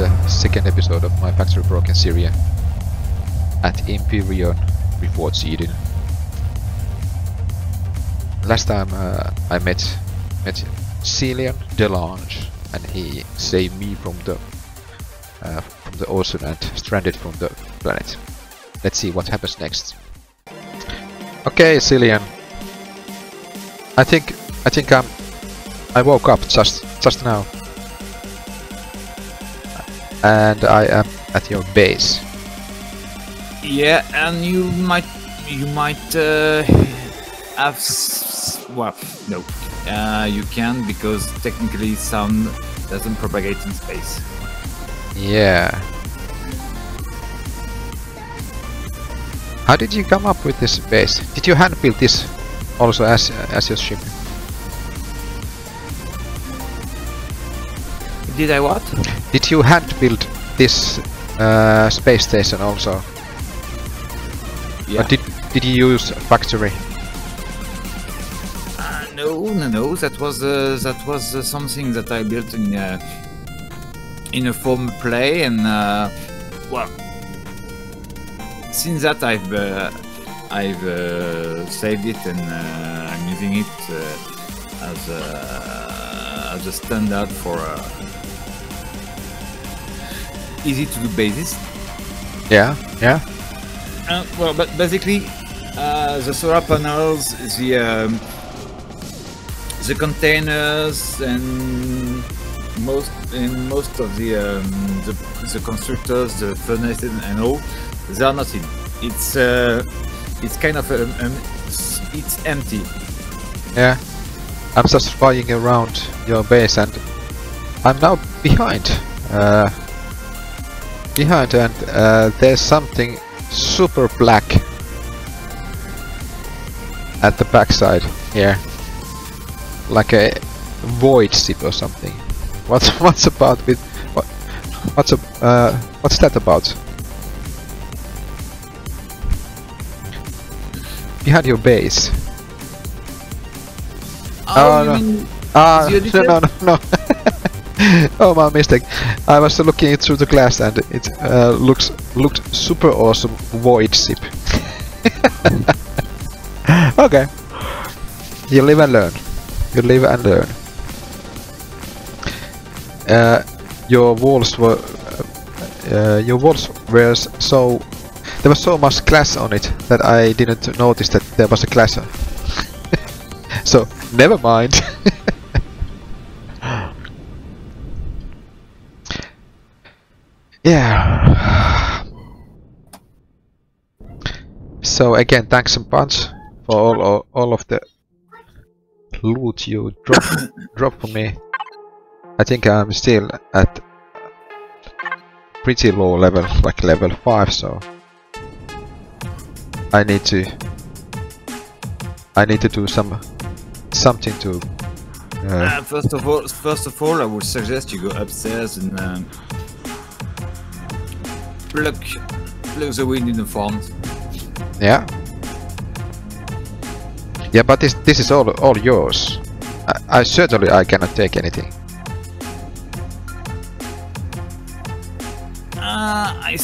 the second episode of my Factory Broken series at Empyrion Reforged Eden. Last time uh, I met met Cillian Delange and he saved me from the uh, from the ocean and stranded from the planet. Let's see what happens next. Okay, Cillian. I think I think I'm I woke up just just now. And I am at your base. Yeah, and you might you might uh, have s- well no uh, you can because technically sound doesn't propagate in space. Yeah. How did you come up with this base? Did you hand build this also as as your ship? Did I what? Did you hand build this uh, space station also? Yeah. Or did did you use factory? Uh, no, no, no. That was uh, that was uh, something that I built in uh, in a former play, and uh, well, since that I've uh, I've uh, saved it and uh, I'm using it uh, as a as a standard for uh, easy to do basis. Yeah, yeah. Uh, well, but basically, uh, the solar panels, the um, the containers, and most in most of the um, the, the constructors, the furnaces, and all, they are nothing. It's uh, it's kind of um, um, it's empty. Yeah. I'm just flying around your base and I'm now behind. Uh, behind and uh, there's something super black at the backside here. Like a void ship or something. What's what's about with what what's a, uh, what's that about? Behind your base. Oh, you no. mean Ah, no, no, no, no. oh, my mistake. I was looking through the glass and it uh, looks looked super awesome void ship. okay. You live and learn. You live and learn. Uh, your walls were uh, uh, your walls were so there was so much glass on it that I didn't notice that there was a glass. so never mind. Yeah. So again, thanks a bunch for all all, all of the loot you drop drop for me. I think I'm still at pretty low level, like level five, so I need to I need to do some something to uh, Uh, first of all, first of all, I would suggest you go upstairs and um, plug plug the wind in the farms. yeah yeah but this this is all all yours I, I certainly I cannot take anything Uh, I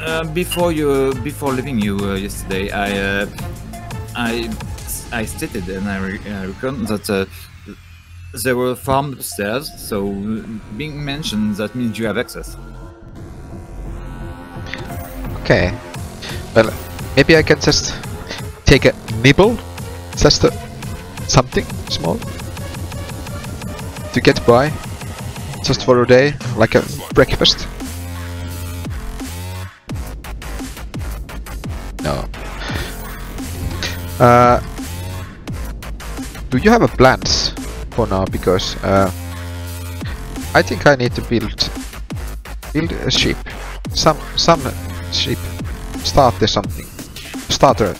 uh, before you before leaving you uh, yesterday, I uh, I I stated and I re- uh, reckoned that uh, there were farms upstairs. So being mentioned, that means you have access. Okay. Well maybe I can just take a nibble just a, something small to get by just for a day like a breakfast. No. Uh, do you have a plans for now? Because uh, I think I need to build build a ship. Some some ship starter something. Starter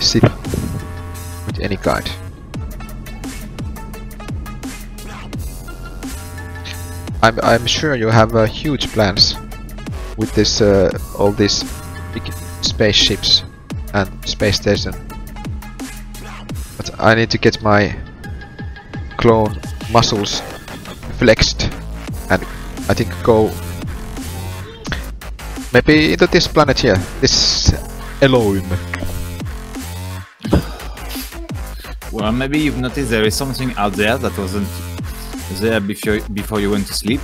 ship with any kind. I'm I'm sure you have uh, huge plans with this uh, all these big spaceships and space station. But I need to get my clone muscles flexed and I think go maybe into this planet here, this Elohim. Well, maybe you've noticed there is something out there that wasn't there before before you went to sleep.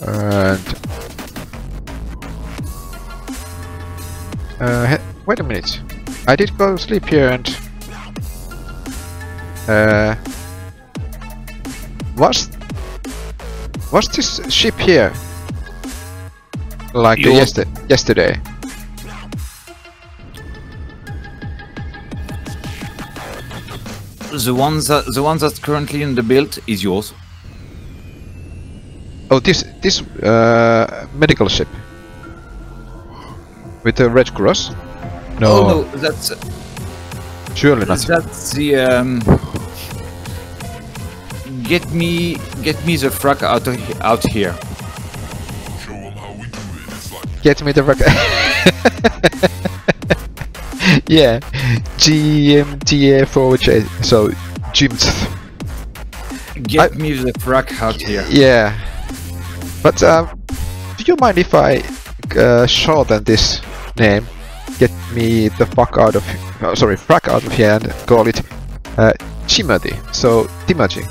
And uh, wait a minute, I did go to sleep here and uh, was was this ship here like yester- yesterday? The ones that the one that's currently in the build is yours. Oh, this this uh, medical ship with the red cross? No, Oh no, that's surely not. that's the um. Get me, get me the frack out of out here. Show 'em how we do it. It's like Get me the rec- Yeah, GMTA forward J. So, GMT. Get I- me the frack out here. Yeah. But, um, do you mind if I uh, shorten this name? Get me the fuck out of. Oh, sorry, frack out of here and call it uh, Timothy. So, Timothy.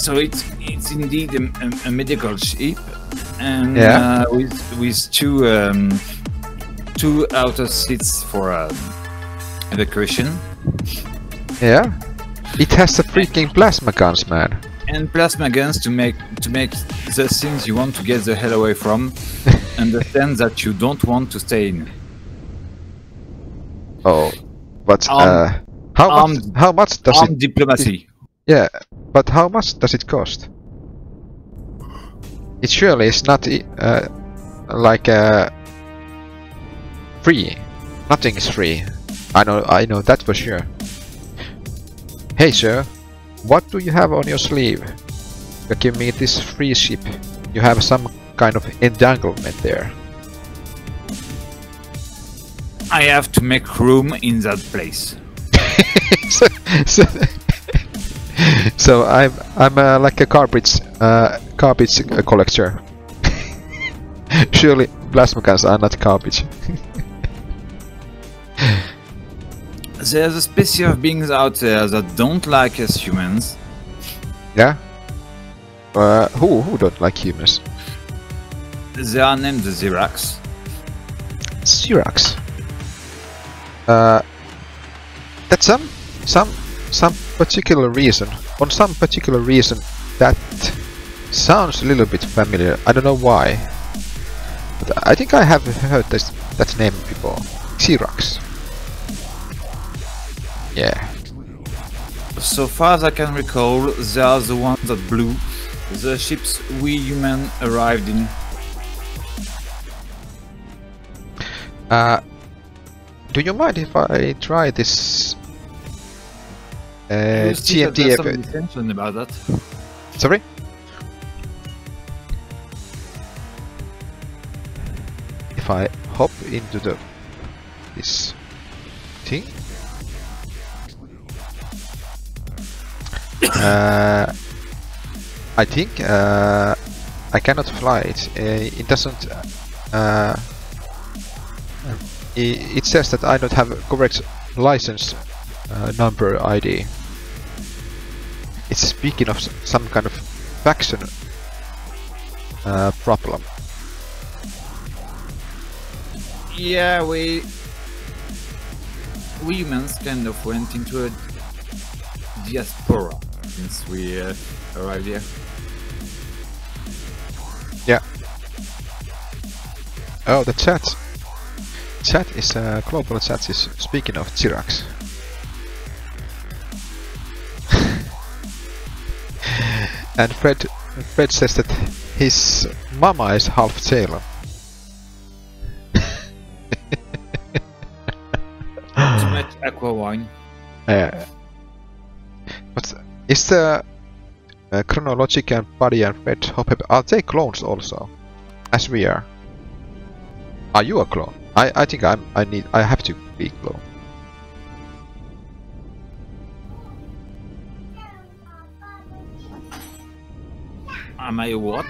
So it's it's indeed a, a, a medical ship, and Yeah. uh, with with two um, two outer seats for um, evacuation Yeah. It has the freaking plasma guns, man. and plasma guns to make to make the things you want to get the hell away from. understand that you don't want to stay in. Oh, but Armed- uh, how much? How much does Armed it? diplomacy. Yeah, but how much does it cost? It surely is not uh, like uh, free. Nothing is free. I know. I know that for sure. Hey, sir, what do you have on your sleeve? You give me this free ship. You have some kind of entanglement there. I have to make room in that place. so, so, so I'm I'm uh, like a garbage uh, garbage uh, collector. Surely plasma guns are not garbage. There's a species of beings out there that don't like us humans. yeah. Uh, who who don't like humans? They are named the Zirax. Zirax. Uh, that's some some some particular reason. On some particular reason, that sounds a little bit familiar. I don't know why, but I think I have heard this that name before. Zirax. Yeah. So far as I can recall, they are the ones that blew the ships we human arrived in. Uh, do you mind if I try this uh, You see that there's some dissension about that. Sorry. If I hop into the this thing, uh, I think uh, I cannot fly it. Uh, it doesn't. Uh, it, it says that I don't have a correct license uh, number ID. It's speaking of some kind of faction uh, problem. Yeah, we we humans kind of went into a diaspora since we uh, arrived here. Yeah. Oh, the chat. Chat is uh, global chat is speaking of Zirax. And Fred Fred says that his mama is half. Too much aqua wine. Uh, but is the uh, Chronologic and Buddy and FredHopHead, are they clones also? As we are? Are you a clone? I, I think I'm I need I have to be clone. Am I a what?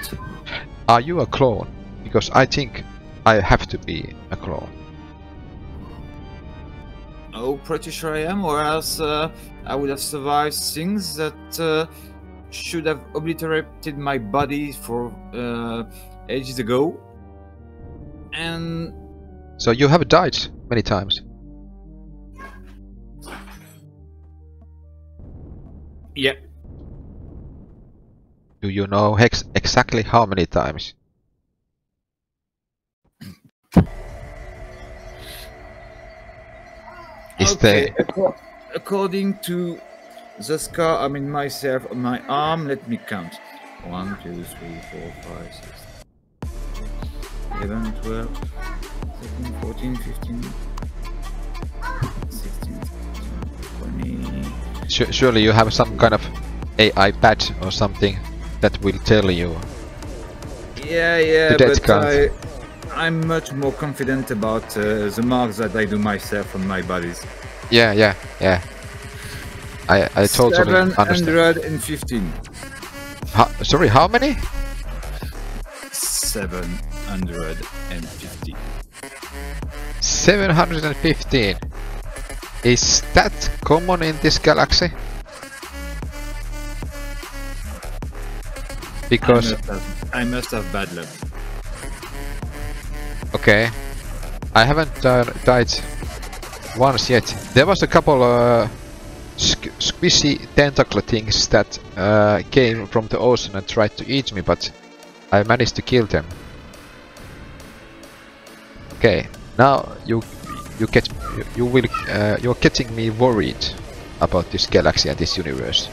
Are you a clone? Because I think I have to be a clone. Oh, pretty sure I am, or else uh, I would have survived things that uh, should have obliterated my body for uh, ages ago. And So you have died many times. yeah, Do you know hex exactly how many times? Is okay. there According to the scar I mean myself on my arm, let me count. 1, 2, 3, 4, 5, 6, 11, 12, 13, 14, 15, 16, 17, 20. surely you have some kind of AI badge or something that will tell you? Yeah, yeah, but count. I, I'm much more confident about uh, the marks that I do myself on my bodies. Yeah, yeah, yeah. I I totally understand. 715. Ho- sorry, how many? 715. 715. Is that common in this galaxy? I Because must, have, I must have bad luck. okay, I haven't uh, died once yet. There was a couple uh, sq- squishy tentacle things that uh, came from the ocean and tried to eat me, but I managed to kill them. Okay, now you you get you, you will uh, you're getting me worried about this galaxy and this universe.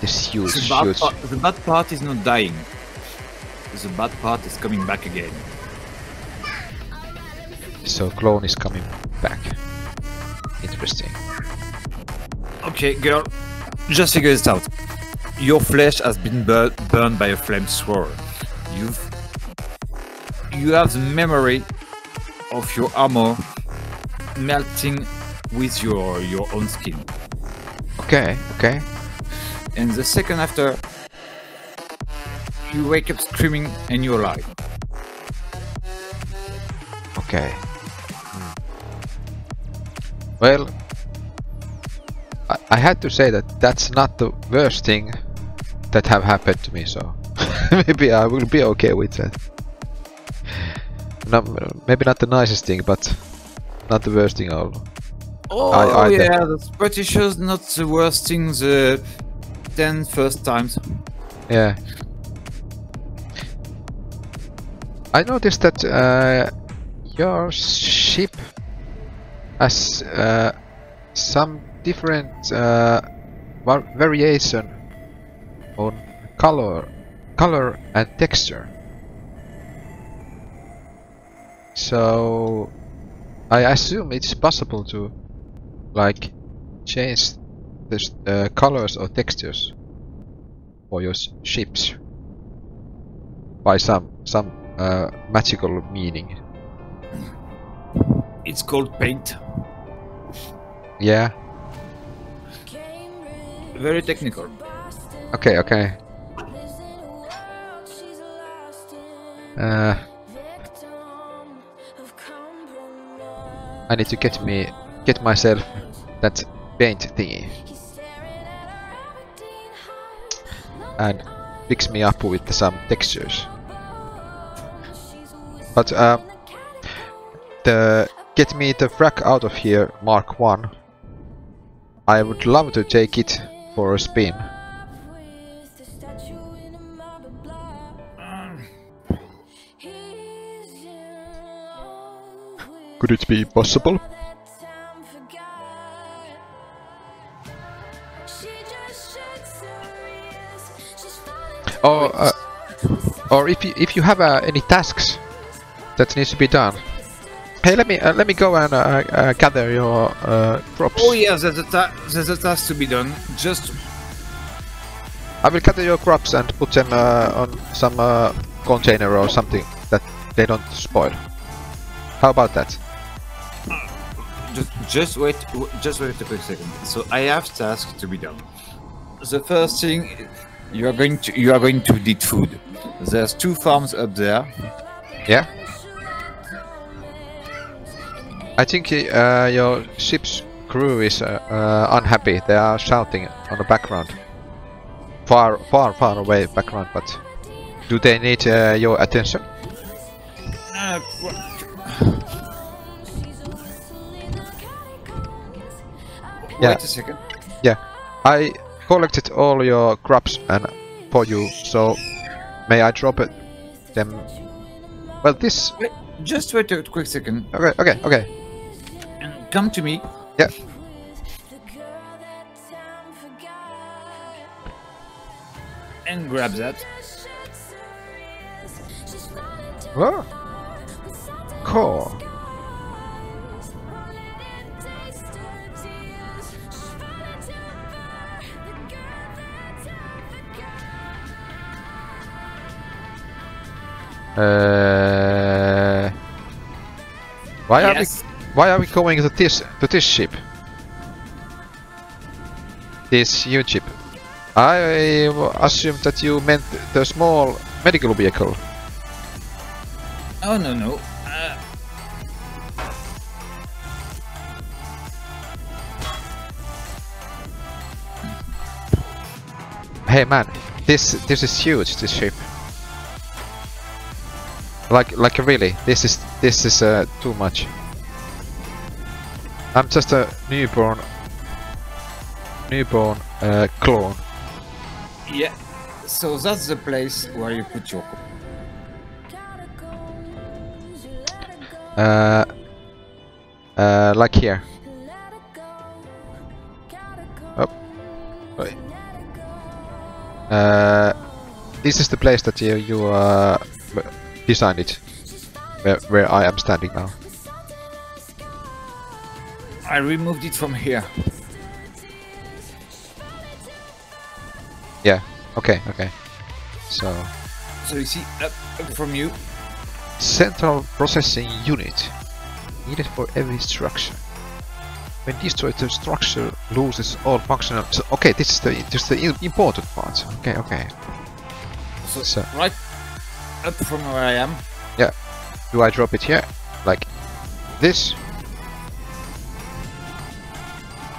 This huge, The bad, huge. part, the bad part is not dying. The bad part is coming back again. So clone is coming back. Interesting. Okay, girl, just figure this out. Your flesh has been bur- burned by a flamethrower. You've you have the memory of your armor melting with your your own skin. Okay, okay. And the second after, you wake up screaming and you're alive. Okay. Hmm. Well, I, I had to say that that's not the worst thing that have happened to me, so maybe I will be okay with that. No, maybe not the nicest thing, but not the worst thing all. Oh I- I- yeah, that's pretty sure not the worst thing the ten first times. Yeah. I noticed that uh, your ship has uh, some different uh, var- variation on color, color and texture. So I assume it's possible to like change the uh, colors or textures for your s- ships by some some uh, magical meaning. It's called paint. Yeah. Very technical. Okay. Okay. Uh, I need to get me get myself that paint thingy and fix me up with some textures. But uh, the get me the frack out of here Mark One. I would love to take it for a spin. Could it be possible? Or, uh, or if you if you have uh, any tasks that needs to be done. Hey, let me uh, let me go and uh, uh, gather your uh, crops. Oh yeah, there's a ta- there's a task to be done. Just I will gather your crops and put them uh, on some uh, container or something that they don't spoil. How about that? just just wait just wait a quick second. So I have tasks to be done. The first thing You are going to you are going to need food. There's two farms up there. Yeah. I think uh, your ship's crew is uh, uh, unhappy. They are shouting on the background. Far, far, far away background, but do they need uh, your attention? Uh, Yeah. Wait a second. Yeah. I collected all your crops and for you, so may I drop it them? Well, this. Wait, just wait a quick second Okay, okay, okay. and come to me. Yeah. And grab that. Whoa. Cool. Uh, why are we Yes. why are we going to this to this ship? This huge ship. I assume that you meant the small medical vehicle. Oh no no. Uh, Hey man, this this is huge. This ship. Like like really, this is this is uh, too much. I'm just a newborn newborn uh, clone. yeah. So that's the place where you put your. Uh, uh, like here. Oh, wait. Uh, this is the place that you you uh designed it, where where I am standing now. I removed it from here. Yeah. Okay. Okay. So So you see, up, up from you. central processing unit needed for every structure. When destroyed, the structure loses all functional. So, okay, this is the this is the important part. Okay. Okay. So, So- right up from where I am. Yeah. Do I drop it here? Like this?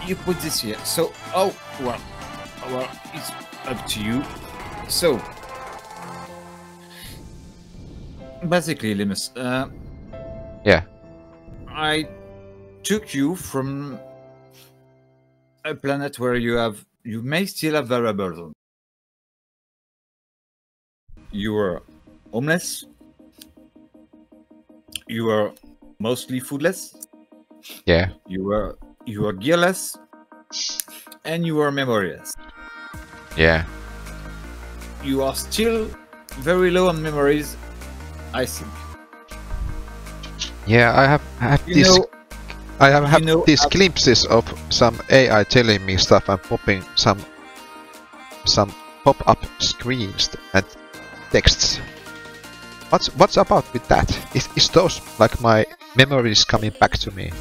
You put this here. So oh well, well it's up to you. So basically, Lemmus, uh, Yeah. I took you from a planet where you have you may still have variables. on. You were homeless. You were mostly foodless. Yeah. You were you were gearless, and you were memoryless. Yeah. You are still very low on memories, I think. Yeah. I have have You these know, I have, have know, these glimpses of some AI telling me stuff and popping some some pop-up screens and texts. What's what's about with that? Is is those like my memories coming back to me?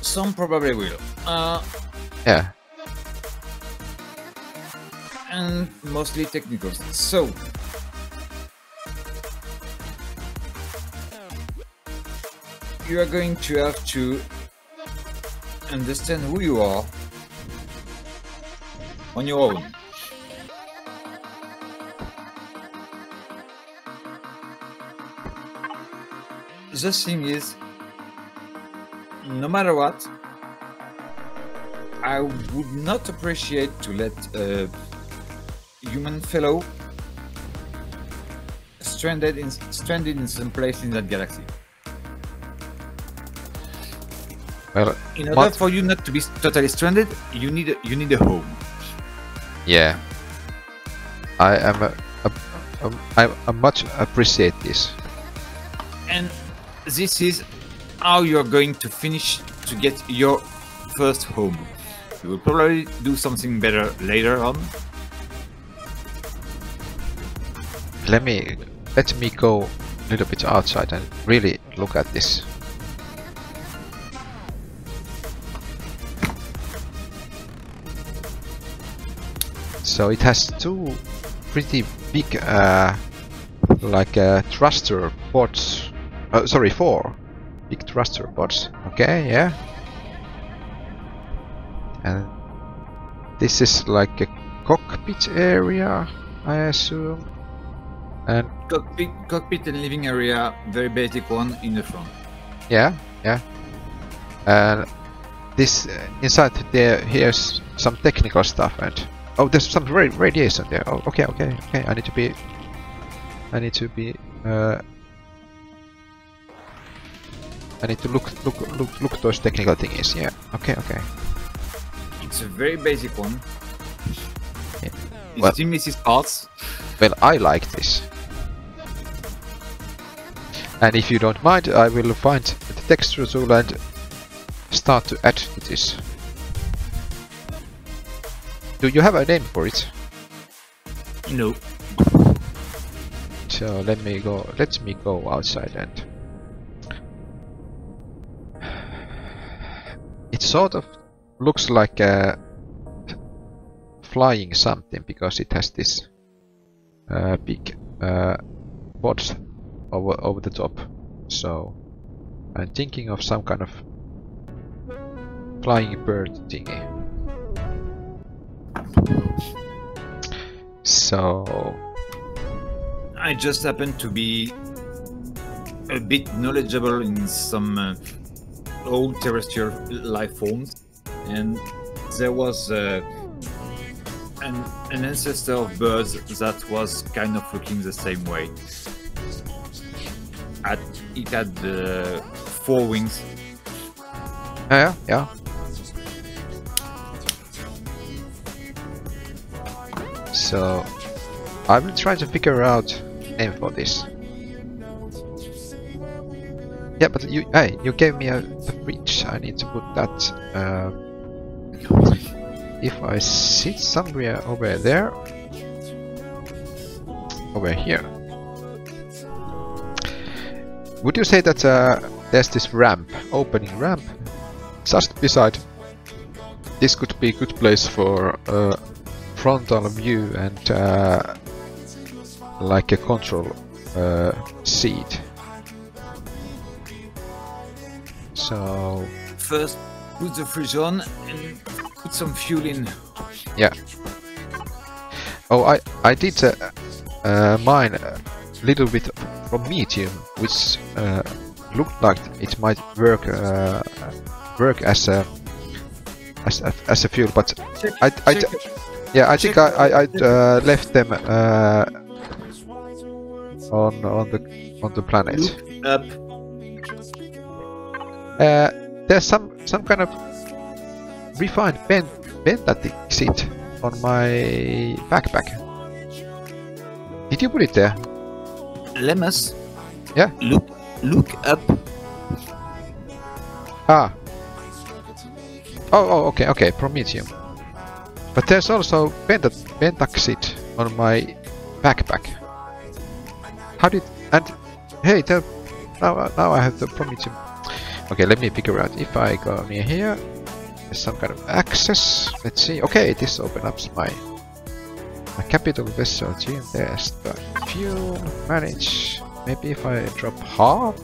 some probably will. Uh, Yeah. and mostly technical. So, you are going to have to understand who you are on your own. The thing is, no matter what, I would not appreciate to let a human fellow stranded in stranded in some place in that galaxy. Well, In order What? for you not to be totally stranded, you need a, you need a home. Yeah. I am a, a, a, I, I much appreciate this. And this is how you're going to finish to get your first home. You will probably do something better later on. Let me let me go a little bit outside and really look at this. So it has two pretty big, uh, like uh, thruster pods. Uh, sorry, four big thruster pods. Okay, yeah. And this is like a cockpit area, I assume. And Cockpit, cockpit and living area, very basic one in the front. yeah, yeah. And this uh, inside there, here's some technical stuff and oh, there's some ra radiation there. Oh, okay, okay, okay. I need to be. I need to be. Uh, I need to look, look, look, look those technical thingies. Yeah. Okay, okay. It's a very basic one. Yeah. Well- misses parts. Well, I like this. And if you don't mind, I will find the texture tool and start to add to this. Do you have a name for it? No. So let me go. Let me go outside and. It sort of looks like a flying something because it has this uh, big uh, pods over over the top. So I'm thinking of some kind of flying bird thingy. So I just happen to be a bit knowledgeable in some uh, old terrestrial life forms, and there was uh, an, an ancestor of birds that was kind of looking the same way. At, it had uh, four wings. yeah, yeah. So I will try to figure out name for this. Yeah, but you, hey, you gave me a, a bridge. I need to put that. Um, if I sit somewhere over there, over here. Would you say that uh, there's this ramp, opening ramp, just beside? This could be a good place for uh, frontal view and uh, like a control uh, seat. So First, put the fridge on and put some fuel in. yeah. Oh, I I did uh, uh, mine a little bit from medium, which uh, looked like it might work uh, work as a as a, as a fuel, but I I Check- yeah I think I I, I uh, left them uh, on on the on the planet. Look up. Uh, there's some some kind of refined pen pentatic seat on my backpack. Did you put it there? Lemmus. Yeah. Look, look up. Ah. Oh, oh, okay, okay, Promethium. But there's also penta pentaxid on my backpack. How did and hey, now now I have the Promethium. Okay, let me figure out if I go near here. There's some kind of access. Let's see. Okay, this opens up my my capital vessel team. There's the fuel manage. Maybe if I drop half.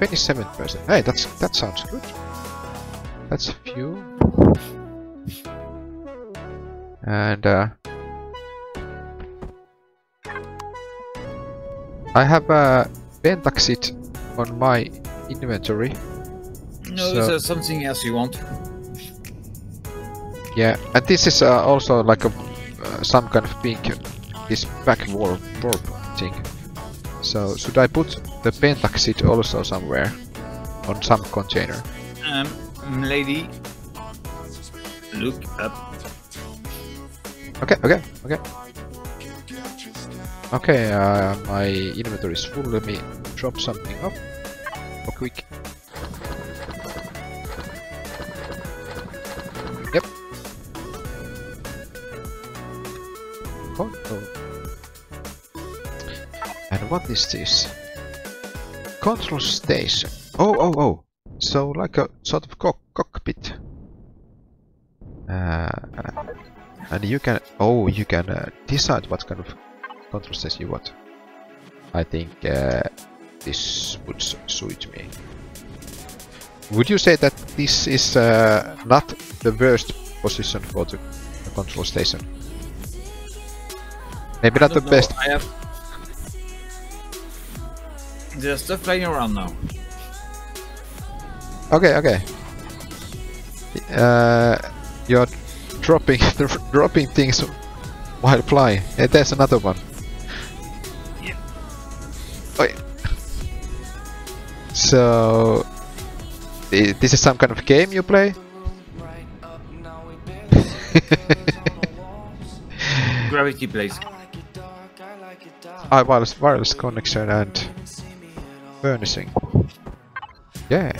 27%. Hey, that's that sounds good. That's fuel. And uh, I have a pentaxid on my inventory. No, So- there's something else you want. Yeah, and this is uh, also like a uh, some kind of pink this back warp warp thing. So should I put the pentaxid also somewhere on some container? Um, lady, look up. Okay, okay, okay. Okay, uh, my inventory is full. Let me drop something up. Oh, quick. Yep. Control. And what is this? Control station. Oh, oh, oh. So like a sort of cock cockpit. Uh, and you can, oh, you can uh, decide what kind of control station you want. I think uh, this would suit me. Would you say that this is uh, not the worst position for the control station? Maybe not the know, best. I have. There's stuff flying around now. Okay, okay. Uh, you're dropping dropping things while flying. Eh, there's another one. Yeah. Oi. So, this is some kind of game you play? Gravity plays. Ah, wireless, wireless connection and furnishing. Yeah.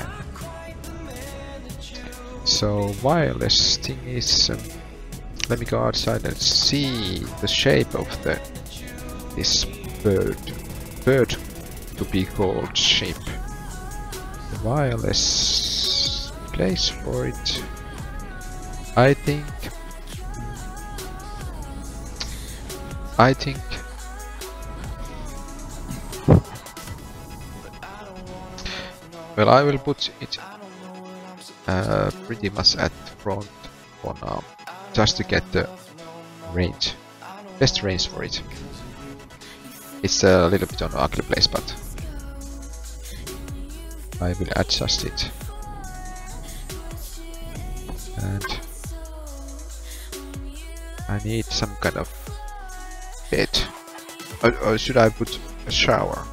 So wireless thing is. Um, let me go outside and see the shape of the this bird. Bird to be called shape. The wireless place for it. I think. I think Well, I will put it uh, pretty much at front for now, just to get the range, best range for it. It's a little bit on an ugly place, but I will adjust it. And I need some kind of bed. Or, or should I put a shower?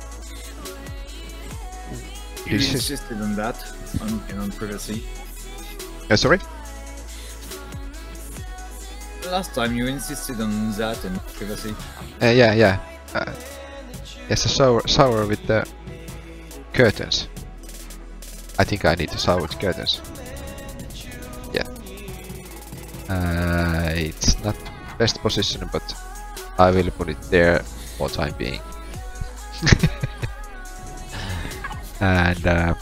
You insisted on that on, on privacy. Uh, sorry? Last time you insisted on that and privacy. Uh, yeah, yeah. Uh, yes, a shower, shower with the curtains. I think I need to shower with curtains. Yeah. Uh, it's not best position, but I will put it there for time being. and uh,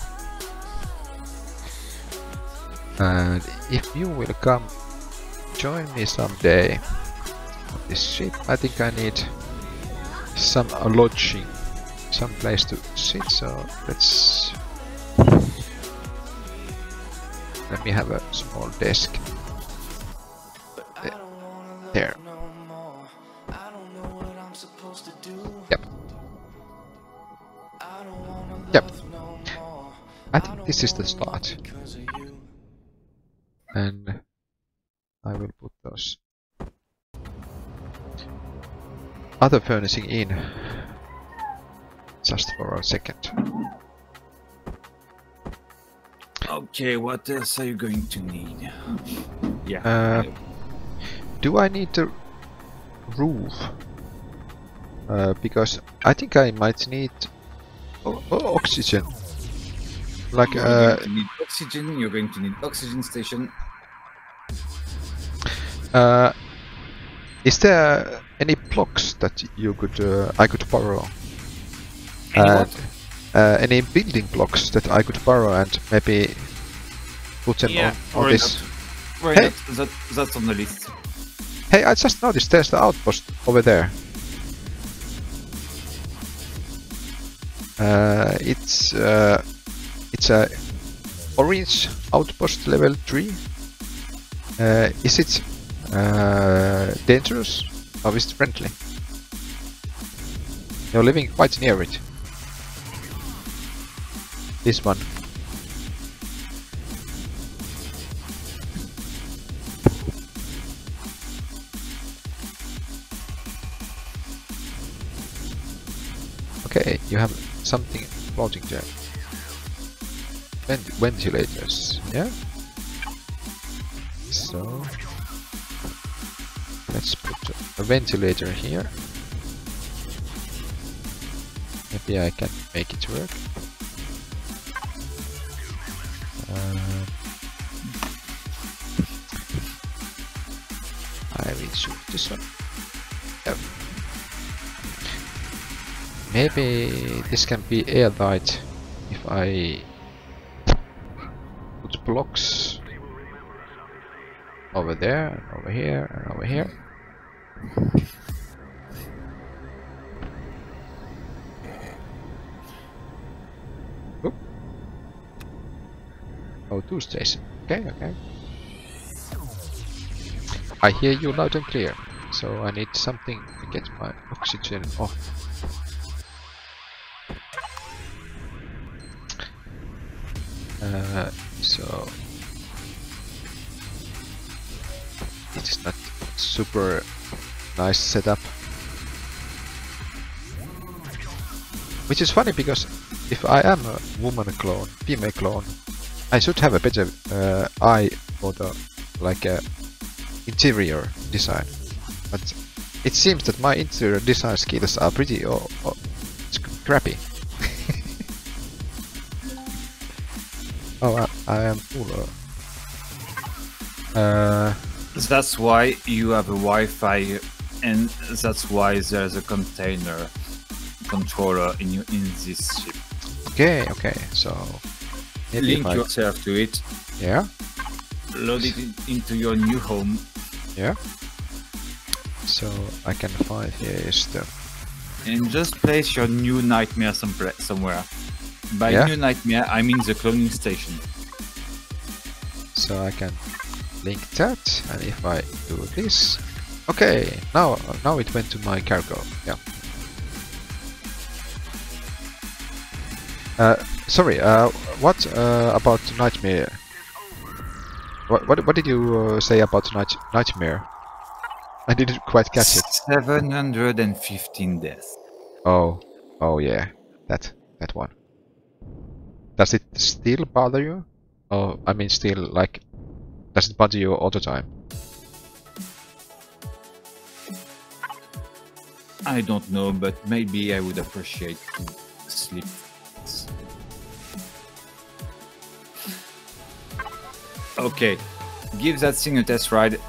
and if you will come join me someday on this ship, I think I need some uh, lodging, some place to sit. So let's let me have a small desk. Th- There. Yep. Yep. I think this is the start. And I will put those other furnishing in just for a second. Okay, what else are you going to need? Yeah. Uh, Do I need the roof? Uh, because I think I might need o- o- oxygen. Like, you're uh, going to need oxygen. You're going to need oxygen station. Uh, is there any blocks that you could uh, I could borrow? Any Uh, uh, any building blocks that I could borrow and maybe put them Yeah, on, on this? not? Hey. That, that's on the list. Hey, I just noticed there's the outpost over there. Uh, it's uh, it's a orange outpost level three. Uh, is it uh, dangerous or is it friendly? You're living quite near it. This one. Okay, you have something floating there. Vent ventilators, yeah? So let's put a ventilator here. Maybe I can make it work. Uh, I will shoot this one. Yep. Maybe this can be air airtight if I put blocks over there, and over here, and over here. Oop. Oh, two station. Okay, okay. I hear you loud and clear, so I need something to get my oxygen off. Uh, so it's not super nice setup. Which is funny because if I am a woman clone, female clone, I should have a better uh, eye for the like uh, interior design. But it seems that my interior design skills are pretty oh, it's crappy. oh, I, I am full. Uh, That's why you have a Wi-Fi, and that's why there's a container controller in you in this ship. okay, okay, so Link I- yourself to it, yeah, load it in- into your new home, yeah. So I can find here is the and just place your new nightmare some somewhere. By Yeah. new nightmare, I mean the cloning station. so I can link that and if I do this okay now now it went to my cargo yeah. Uh, sorry uh, what uh, about nightmare? What, what, what did you uh, say about night, nightmare? I didn't quite catch it. 715 deaths. oh oh yeah that that one. Does it still bother you? Oh I mean still like does it bother you all the time I don't know, but maybe I would appreciate sleep. Okay, give that thing a test ride.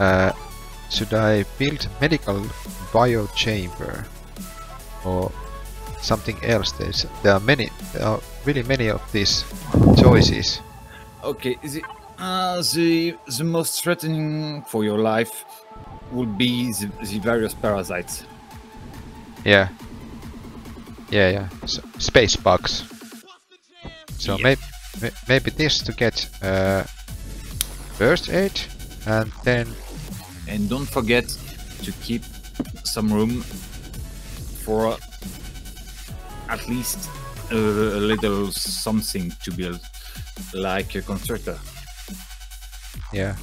Uh, should I build medical bio chamber or something else? There's, there are many, there are really many of these choices. Okay, the, uh, the the most threatening for your life would be the, the various parasites. Yeah, yeah, yeah. So, space bugs. So Yeah. maybe maybe this to get uh, first aid and then And don't forget to keep some room for at least a, a little something to build, like a constructor. yeah.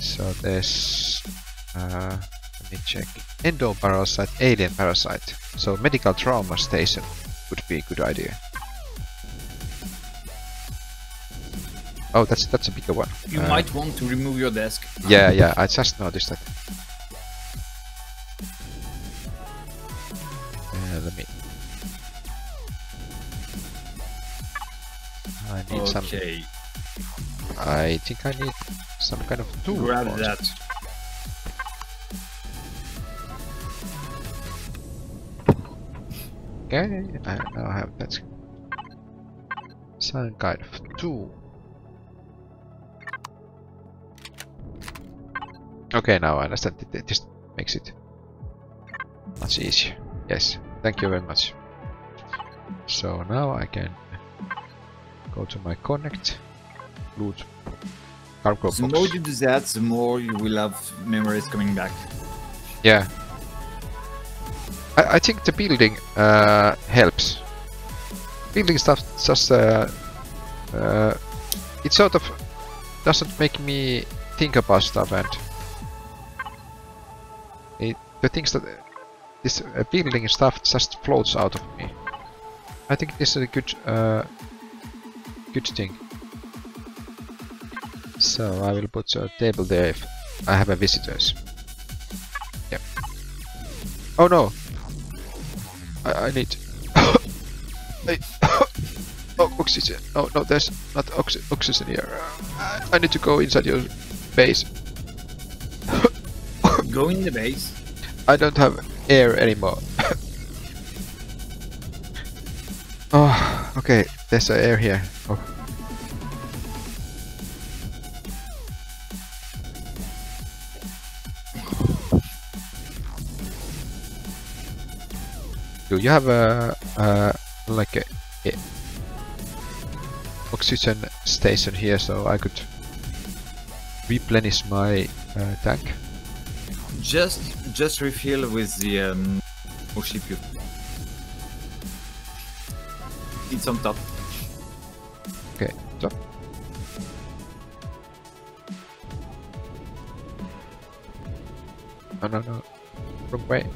So there's uh, let me check. Endo parasite, alien parasite. So medical trauma station would be a good idea. Oh, that's that's a bigger one. You Uh, might want to remove your desk. Yeah, yeah. I just noticed that. Uh, let me. I need some. Okay, I think I need some kind of tool. grab that. Okay, I now have that. Some kind of tool. Okay, now I understand. It, it just makes it much easier. Yes, thank you very much. So now I can go to my connect, loot cargo The more you do that, the more you will have memories coming back. Yeah. I, I think the building uh, helps. Building stuff just uh, uh, it sort of doesn't make me think about stuff and it, the things that this uh, building stuff just floats out of me. I think this is a good uh, good thing. So I will put a table there if I have a visitors. Yep. Oh no! I, I need. I, oh, oxygen. No, no, there's not oxy oxygen here. I, I need to go inside your base. Go in the base. I don't have air anymore. oh, okay this area. Oh. Do you have a, a like a, a oxygen station here so I could replenish my uh, tank? Just just refill with the um, Oshipu. It's on top. Okay, so No, no, no. Wrong way.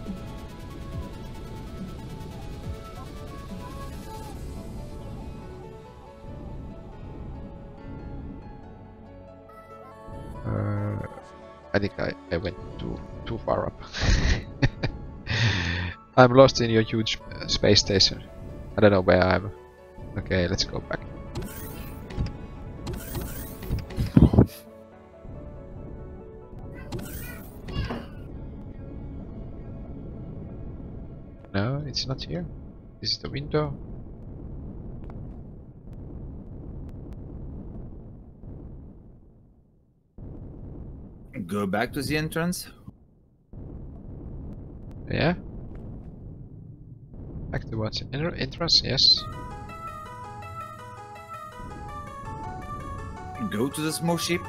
Uh, I think I, I went too too far up. I'm lost in your huge uh, space station. I don't know where I'm. Okay, let's go back. Not here. This is the window. Go back to the entrance. Yeah. Back to what? Inner entrance? Yes. Go to the small ship.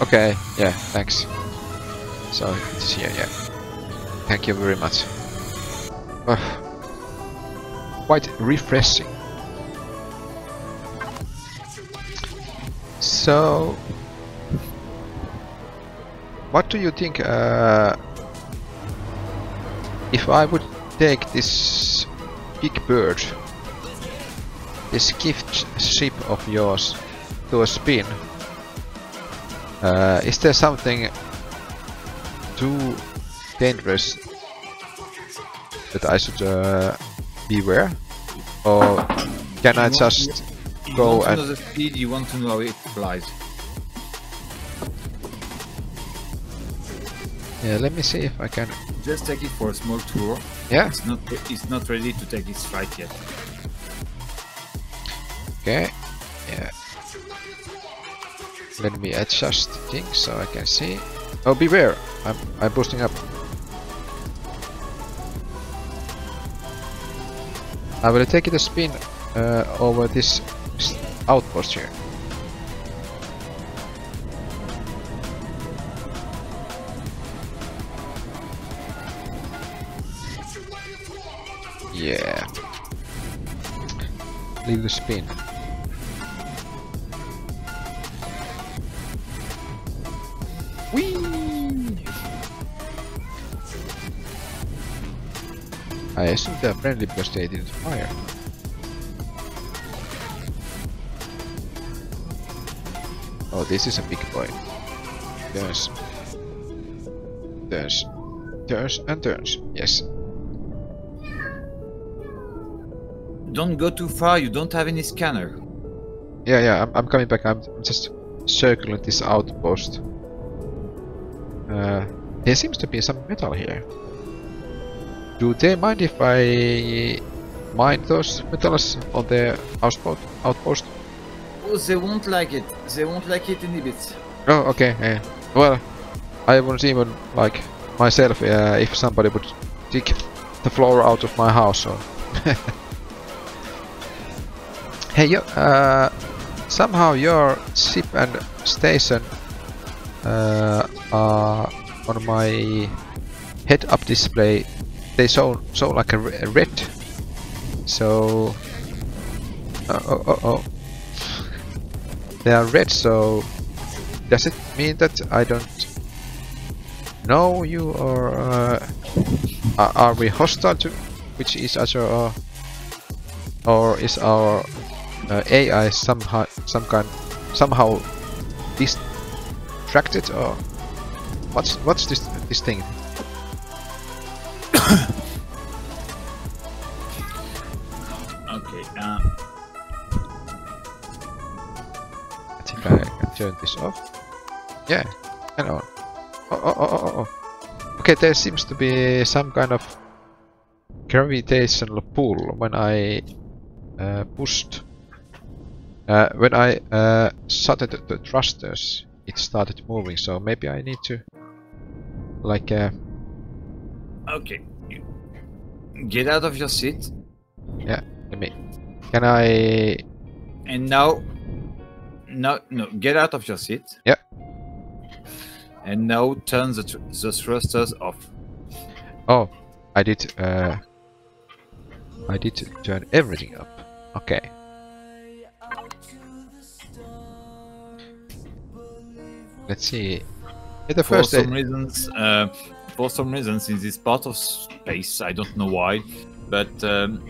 Okay, yeah, thanks. So, it's here, yeah. Thank you very much. Ugh. Quite refreshing. So, what do you think uh, if I would take this big bird, this gift ship of yours, to a spin? Uh, is there something too dangerous that I should uh, beware? Or can I You want- just You go want to and know the speed, you want to know how it flies. yeah, let me see if I can. Just take it for a small tour. Yeah, It's not it's not ready to take its flight yet. okay, yeah. Let me adjust things so I can see. Oh, beware! I'm I'm boosting up. I will take it a spin uh, over this outpost here. Yeah. Leave the spin. I assume they're friendly because they didn't fire. Oh, this is a big boy. Turns. Turns. Turns and turns. Yes. Don't go too far, you don't have any scanner. Yeah, yeah, I'm, I'm coming back. I'm, I'm just circling this outpost. Uh, there seems to be some metal here. Do they mind if I mine those metals on the outpost? outpost? Oh, they won't like it. They won't like it in a bit. Oh, okay. Yeah. Well, I wouldn't even like myself uh, if somebody would dig the floor out of my house. So. hey, yo, uh, somehow your ship and station uh, are on my head-up display. They show show like a, a red. So. Uh, oh, oh, oh. They are red, so does it mean that I don't know you or uh, are, are we hostile to which is other or or is our uh, AI somehow some kind somehow distracted or what's what's this this thing? Okay. Uh, I think I can turn this off. Yeah, and on. Oh, oh, oh, oh, oh. Okay, there seems to be some kind of gravitational pull when I uh, pushed. Uh, when I uh, the thrusters, it started moving. So maybe I need to like uh, Okay. Get out of your seat, yeah. Let me. Can I? and now, no, no, get out of your seat. Yeah. And now turn the, tr- the thrusters off. Oh, I did. Uh, I did turn everything up. Okay. Let's see. The For first. some reasons, uh, for some reasons, in this part of space, I don't know why, but um,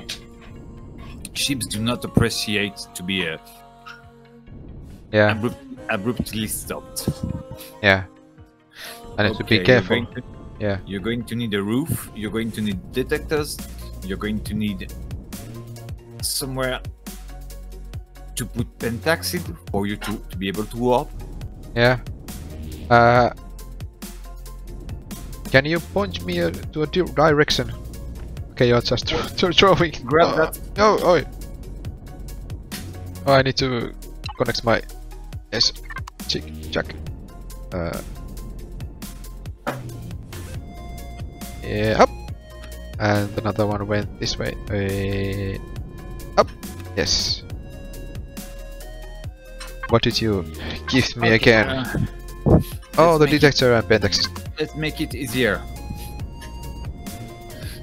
ships do not appreciate to be uh, yeah, abrupt, abruptly stopped. yeah. I need to be careful. You're to, Yeah. you're going to need a roof. You're going to need detectors. You're going to need somewhere to put pentaxid for you to, to be able to warp. Yeah. Uh, can you point me uh, to a di- direction? Okay, you're just throw- throw- throwing. Grab oh, that. No, oh. Oh, I need to connect my S chick jack. Uh, yeah, up. And another one went this way. Uh, up. Yes. What did you give me Okay, again? Oh, the it- detector and pentax. let's make it easier.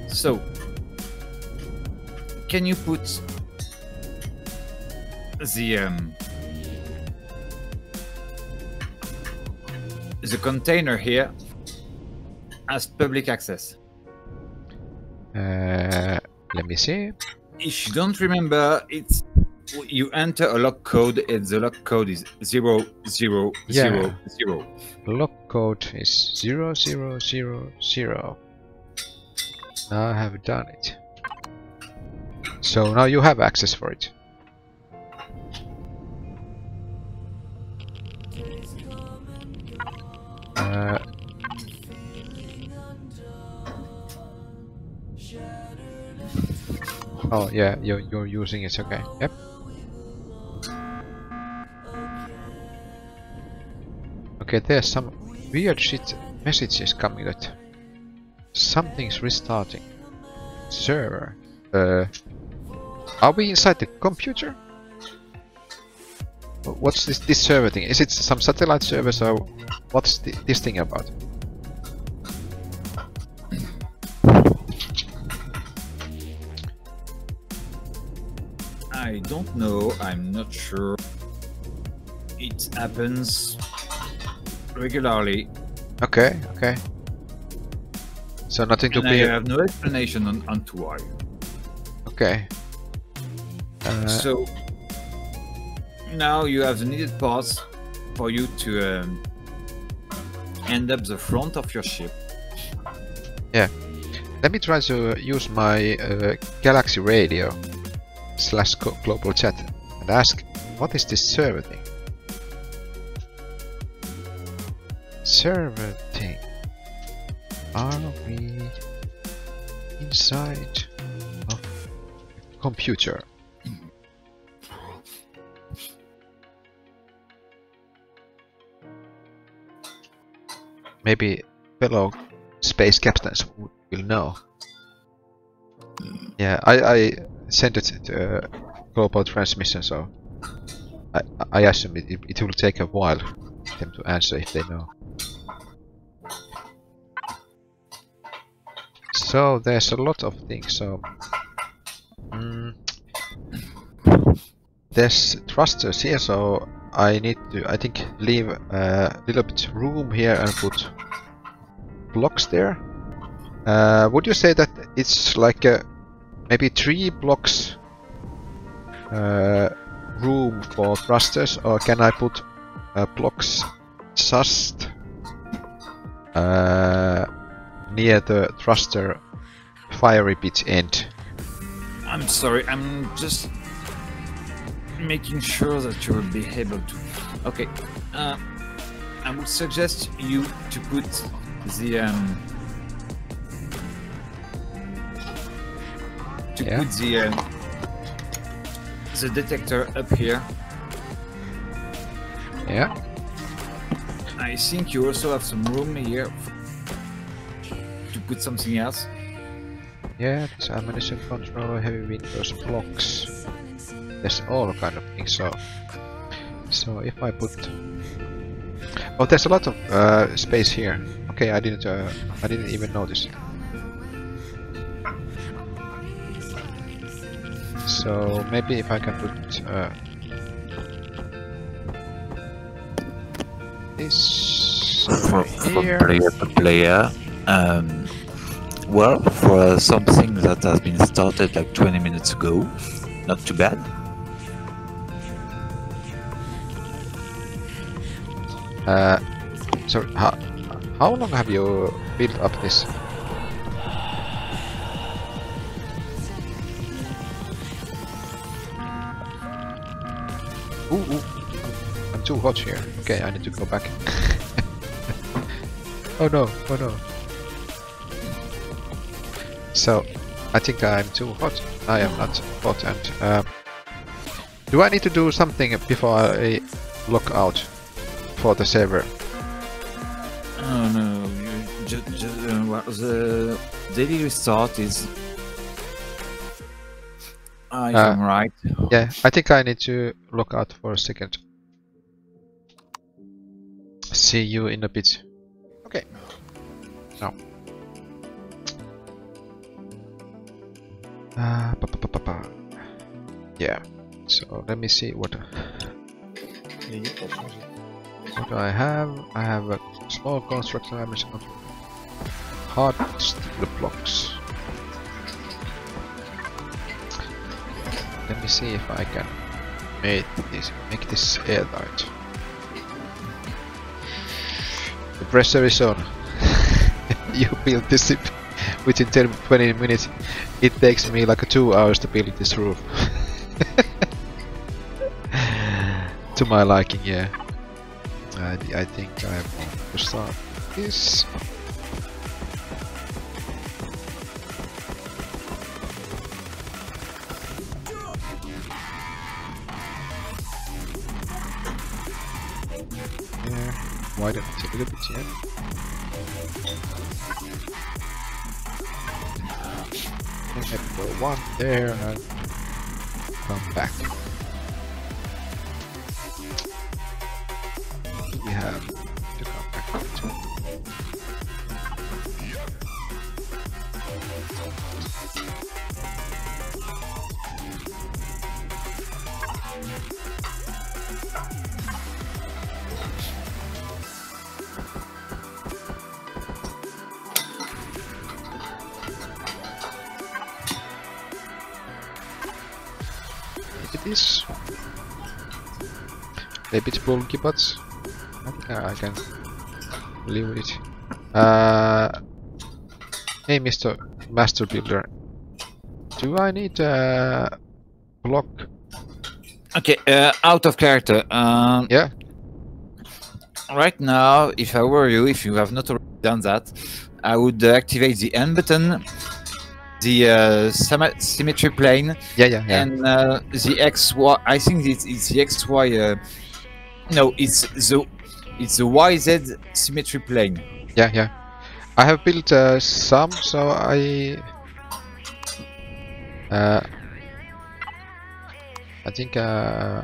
So, can you put the um, the container here as public access? Uh, let me see. If you don't remember, it's you enter a lock code and the lock code is zero zero zero Yeah. zero. Lock code is zero zero zero zero. Now I have done it. So now you have access for it. Uh, oh yeah, you're, you're using it, okay. Yep. Okay, there's some weird shit messages coming that something's restarting. Server. Uh, are we inside the computer? What's this this server thing? Is it some satellite server? So, what's thi- this thing about? I don't know. I'm not sure. It happens regularly, Okay, okay. So nothing to and I be. have no explanation on, on to why. Okay. Uh, so now you have the needed parts for you to um, end up the front of your ship. Yeah. Let me try to use my uh, Galaxy Radio slash global chat and ask, what is this server thing? Server thing. Are we inside of a computer? Maybe fellow space captains will know. Yeah, I, I sent it to uh, global transmission, so I, I assume it, it will take a while for them to answer if they know. So there's a lot of things. So mm, there's thrusters here, so I need to I think leave a little bit room here and put blocks there. Uh, would you say that it's like a, maybe three blocks uh, room for thrusters, or can I put uh, blocks just uh, near the thruster fiery pit end? I'm sorry, I'm just making sure that you will be able to. Okay, uh, I would suggest you to put the um, to Yeah. put the uh, the detector up here. Yeah. I think you also have some room here to put something else. Yeah, there's ammunition controller, heavy windows, blocks. There's all kind of things. So, so if I put, oh, there's a lot of uh, space here. Okay, I didn't, uh, I didn't even notice. So maybe if I can put uh, this for, over for here. player to player. Um, well, for something that has been started like 20 minutes ago, not too bad. Uh, so how how long have you built up this? Ooh, ooh, I'm, I'm too hot here. Okay, I need to go back. oh no, oh no. So, I think I'm too hot. I am not hot and um, do I need to do something before I lock out for the server? Oh no, you ju- ju- uh, well, the daily restart is. Ah, if Uh, I'm right. Yeah, I think I need to look out for a second. See you in a bit. Okay. Now. Uh, pa, pa, pa, pa, pa. Yeah. So let me see what what do I have. I have a small construction ammunition control. Hard steel blocks. Let me see if I can make this make this airtight. The pressure is on. you build this ship within 10 20 minutes. It takes me like two hours to build this roof. to my liking, yeah. I, I think I want to start this. Yeah. And maybe go one there and come back. We have to come back It is a bit bulky, but I think I can live with it. Uh, hey, Mr. Master Builder, do I need a block? Okay, uh, out of character. Um, Yeah. Right now, if I were you, if you have not already done that, I would uh, activate the N button, the uh, symmetry plane, Yeah, yeah, yeah. and uh, the X Y. I think it's, it's the X Y. Uh, no, it's the it's the YZ symmetry plane. Yeah, yeah. I have built uh, some, so I. Uh, I think uh,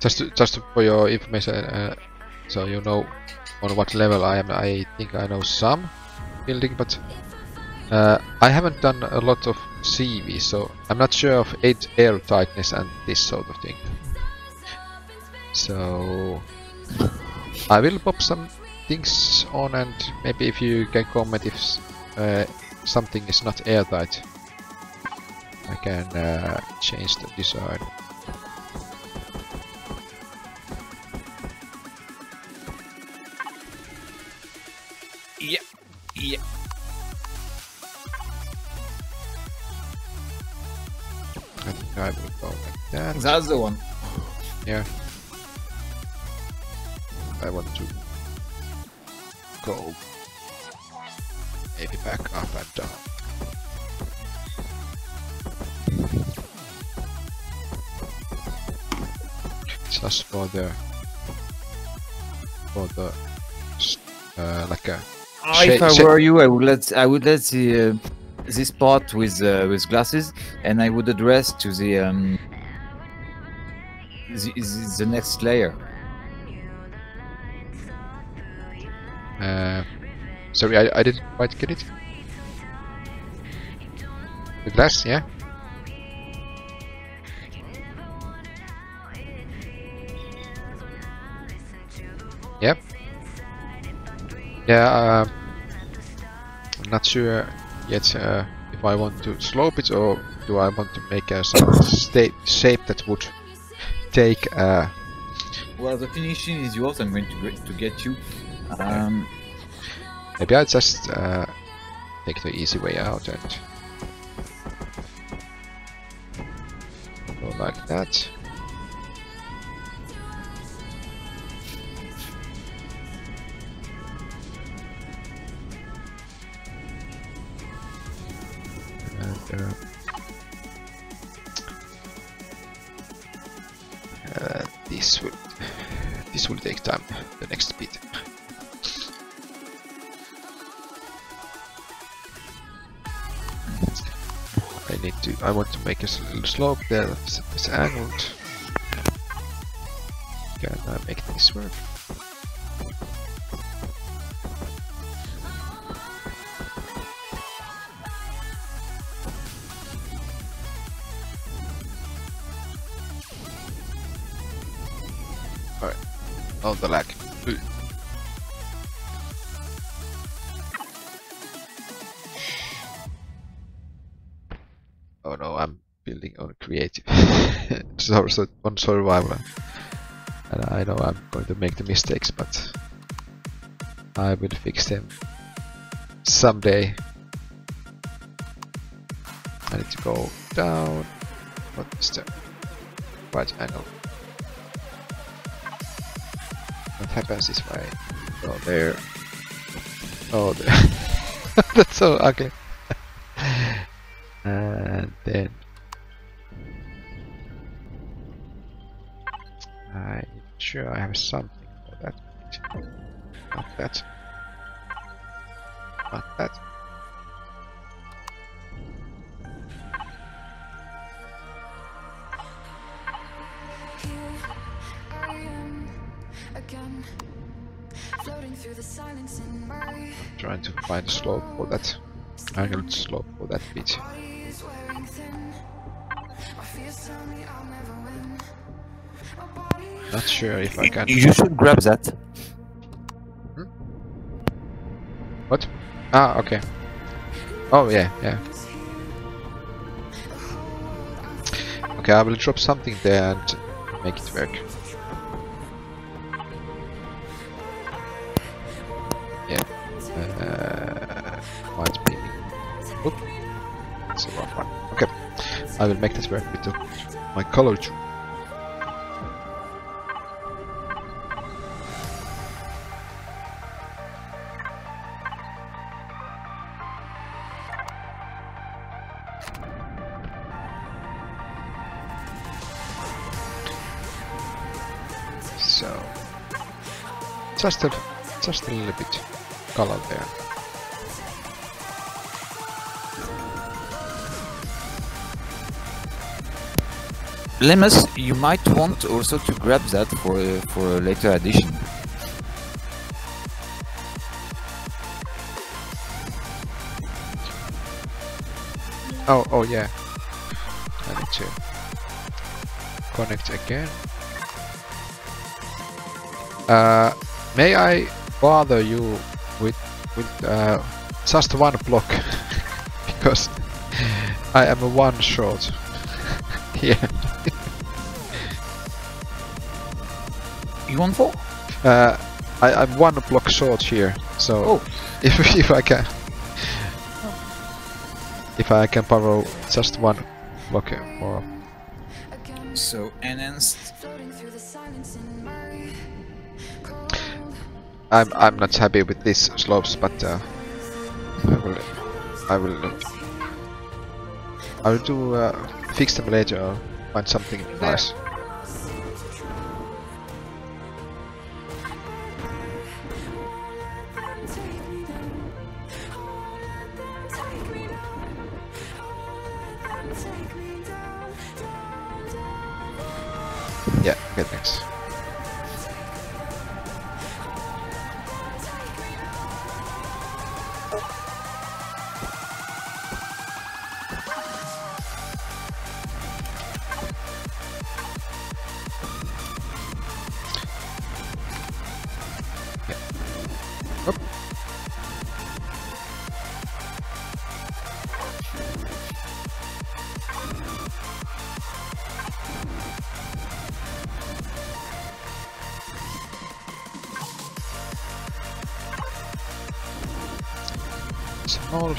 just to, just for your information, uh, so you know on what level I am. I think I know some building, but uh, I haven't done a lot of CV, so I'm not sure of air, tightness and this sort of thing. So I will pop some things on and maybe if you can comment if uh, something is not airtight I can uh, change the design. Like that. That's the one. Yeah. I want to go maybe back up and down. Just for the for the uh, like a Oh, if I were you, I would let I would let the uh, this part with uh, with glasses, and I would address to the um the, the, next layer. Uh, sorry, I, I didn't quite get it. The glass, yeah? Yep. Yeah, uh, I'm not sure yet uh, if I want to slope it or do I want to make a some sta- shape that would take uh, Well, the finishing is yours. I'm going to get, to get you. Um, Maybe I just uh, take the easy way out and go like that. And, uh, this will this will take time. The next bit. I need to. I want to make a little slope there. That's, angled. Can I make this work? The lag. Oh no, I'm building on creative. so, so on survival. And I know I'm going to make the mistakes, but I will fix them someday. I need to go down. What is the right angle? What happens if I Oh, there? Oh, there. That's so ugly. and uh, then I'm sure I have something for that. Not that. Not that. Again floating through the silence in my Trying to find a slope for that. Angled slope for that bit. wearing thin. My fears tell I'll never win. My body is Not sure if I can. You should grab that. What? Ah, okay. Oh yeah, yeah. Okay, I will drop something there and make it work. Uh, might be. Oop. It's a rough one. Okay. I will make this work with the, my color tool. So just a just a little bit color there. Lemmus, you might want also to grab that for uh, for a later addition. Oh, oh yeah. I need to connect again. Uh, may I bother you with with uh, just one block because I am a one short here. You want four? Uh, I, I'm one block short here, so Oh. if if I can if I can borrow just one block more. again so enhanced. I'm I'm not happy with these slopes, but uh, I will I will I will do uh, fix them later or find something nice.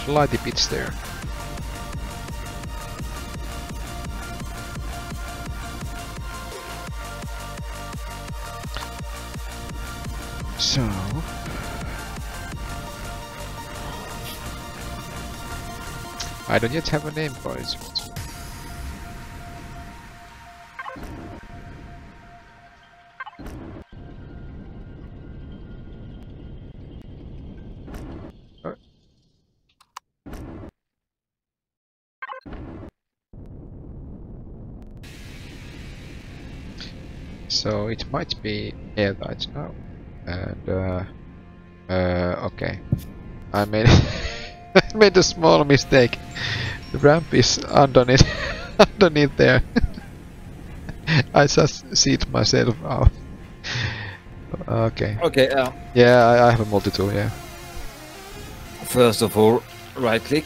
Lighty bits there. So... I don't yet have a name for it. Might be airtight now. And uh, uh okay. I made I made a small mistake. The ramp is underneath underneath there. I just seat myself out. Okay. Okay, uh, Yeah, I, I have a multi-tool, yeah. first of all, right click.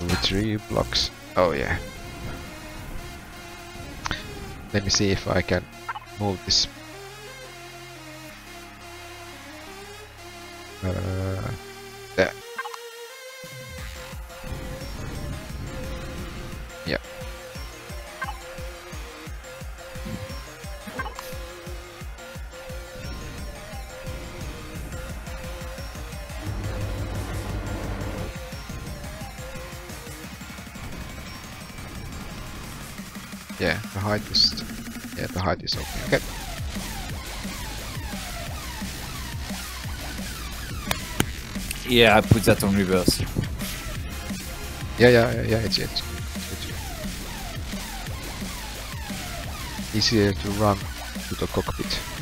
Retrieve blocks. Oh yeah. Let me see if I can move this. Uh, is okay. Okay. Yeah, I put that on reverse. Yeah, yeah, yeah, yeah. It's it's, it's easier to run to the cockpit.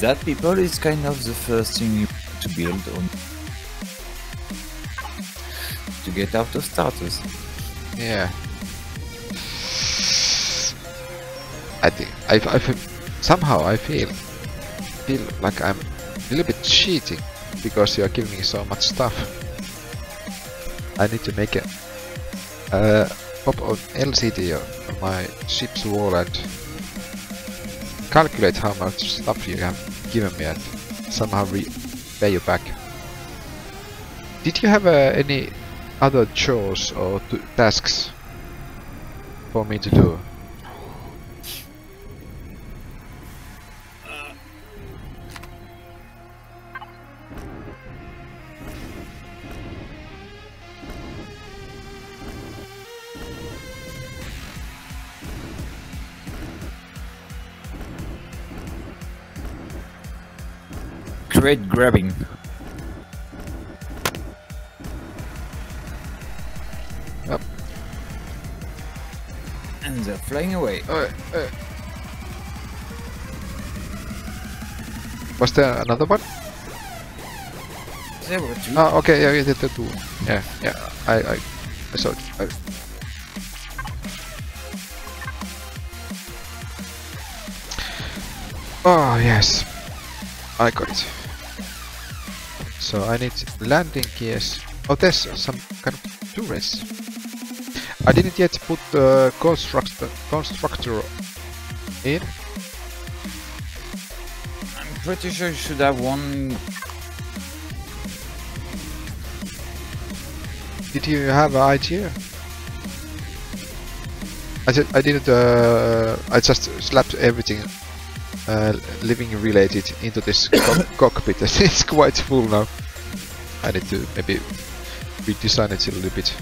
That people is kind of the first thing you to build on to get out of status. Yeah. I think I, I somehow I feel feel like I'm a little bit cheating because you are giving me so much stuff. I need to make a uh, pop on LCD on my ship's wall and calculate how much stuff you have given me and somehow re pay you back. Did you have uh, any other chores or tasks for me to do? Crate grabbing. Yep. And they're flying away. Uh, uh. Was there another one? There were two. Oh, okay, yeah, yeah, the, the two. Yeah, yeah, I, I, I saw it. I... Oh, yes. I got it. So I need landing gears. Oh, there's some kind of turrets. I didn't yet put the constructor, constructor in. I'm pretty sure you should have one. Did you have an idea? I said I didn't. Uh, I just slapped everything uh, living related into this co cockpit. it's quite full now. I to maybe redesign it a little bit.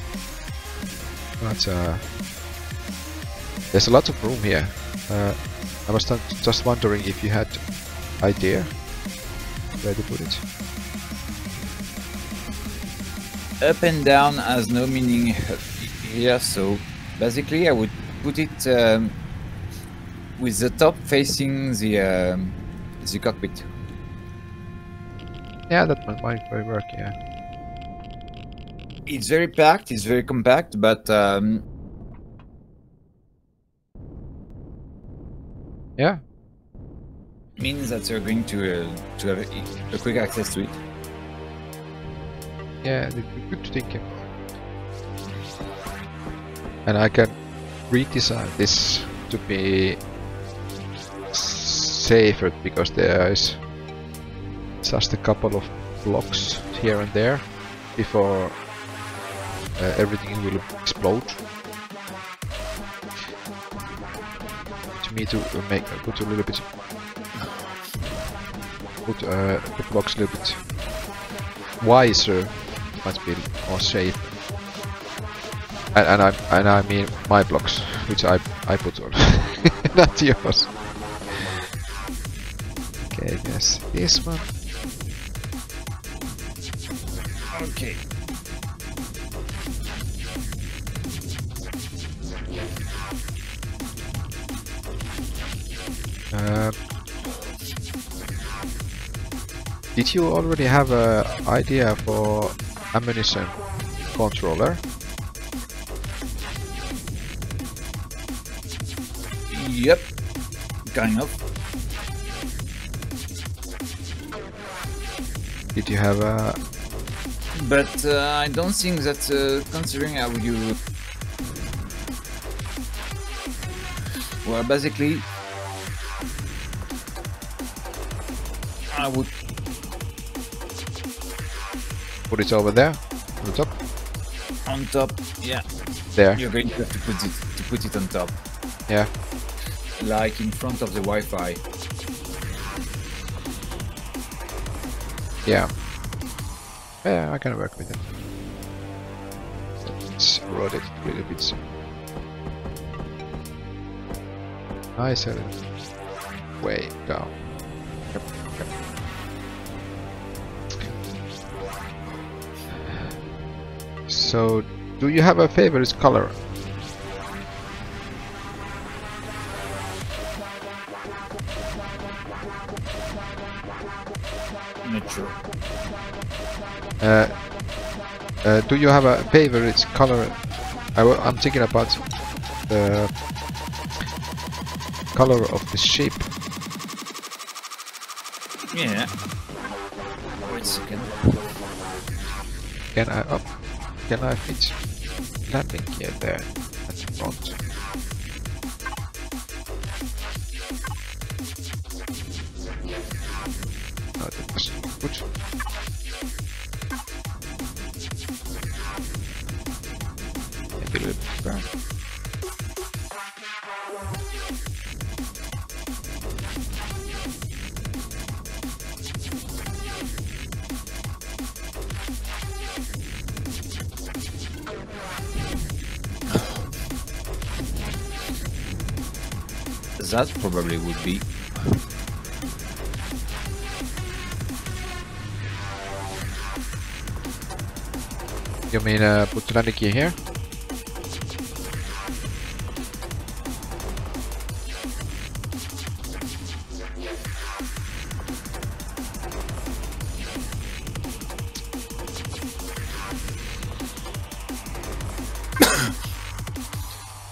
But uh, there's a lot of room here. Uh, I was just wondering if you had idea where to put it. Up and down has no meaning here, so basically I would put it um, with the top facing the um, the cockpit. Yeah, that might, might work. Yeah. It's very packed, it's very compact, but um, Yeah. means that you're going to uh, to have a, a quick access to it. Yeah, good thinking. And I can redesign this to be safer because there is just a couple of blocks here and there before uh, everything will explode. To me to make put a little bit put uh, the blocks a little bit wiser might be more safe. And, and I and I mean my blocks, which I I put on, not yours. Okay, yes, this one. Okay. Uh, did you already have an idea for ammunition controller? Yep. Kind of. Did you have a But uh, I don't think that uh, considering how you well basically I would put it over there on the top? on top yeah There, you're going to have to put it to put it on top yeah. like in front of the Wi-Fi Yeah. Yeah, I can work with it. Let's it a little bit. Nicer way down. Yep, yep. So, do you have a favorite color? Uh, uh, do you have a favorite color? I w- I'm thinking about the color of the ship. yeah wait a second Can I up? Can I fit landing gear there at the front? That probably would be You mean uh, put the landing gear here?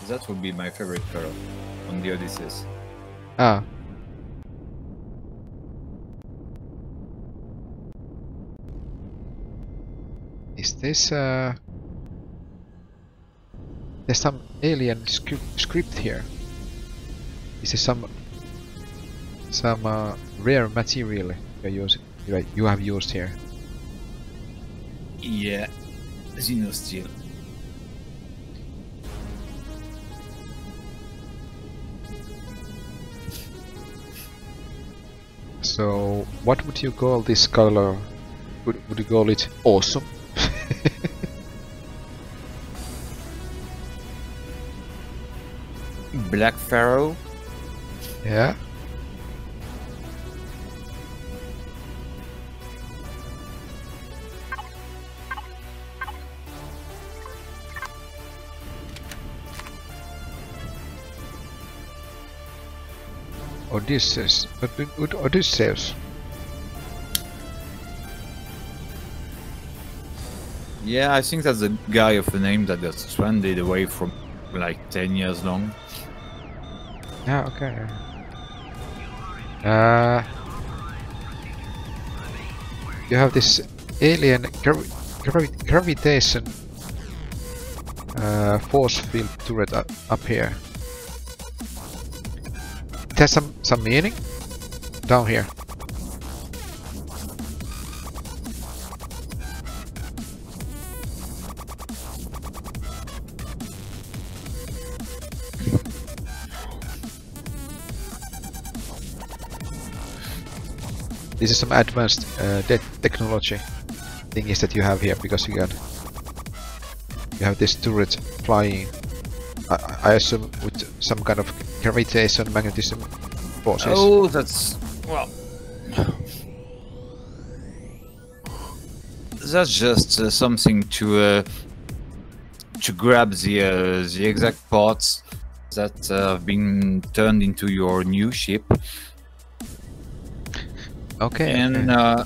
that would be my favorite color on the Odysseus Ah. Is this uh There's some alien scri- script here. Is this some some uh, rare material you're using you you have used here? yeah Xenosteel So, what would you call this color? Would, would you call it awesome? Black Pharaoh? Yeah. Odysseus. Od- Od- Odysseus. Yeah, I think that's the guy of the name that got stranded away from like 10 years long. Yeah, okay. Uh, you have this alien gravi gravi gravitation uh, force field turret up, up here. It has some some meaning down here. This is some advanced uh, technology thingies that you have here because you got you have this turret flying. I, I assume with some kind of gravitation magnetism forces. Oh, that's well. That's just uh, something to uh, to grab the uh, the exact parts that uh, have been turned into your new ship, Okay. and uh,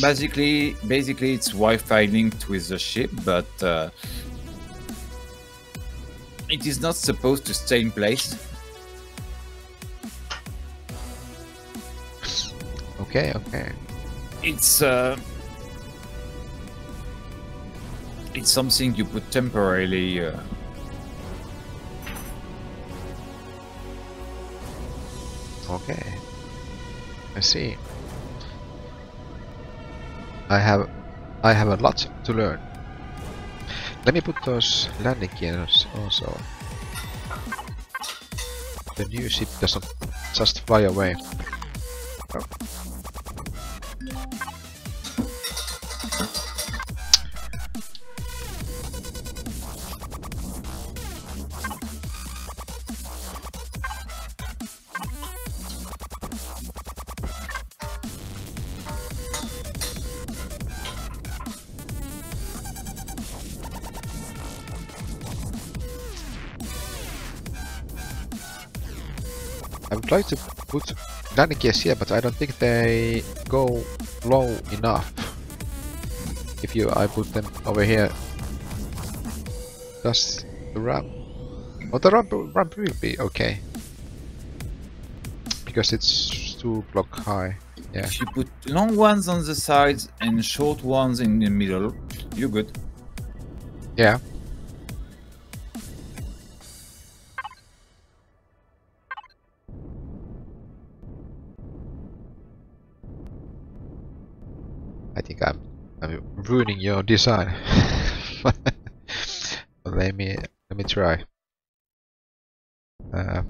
basically, basically it's Wi-Fi linked with the ship, but uh, it is not supposed to stay in place. Okay, okay. it's uh, it's something you put temporarily uh, Okay. I see. I have I have a lot to learn. Let me put those landing gears also. The new ship doesn't just fly away. Oh. I would like to put gears here, but I don't think they go low enough. If you, I put them over here. Does the ramp? Oh, the ramp, ramp will be okay. Because it's two block high. Yeah. if you put long ones on the sides and short ones in the middle you're good Yeah. Ruining your design. let me let me try. Uh,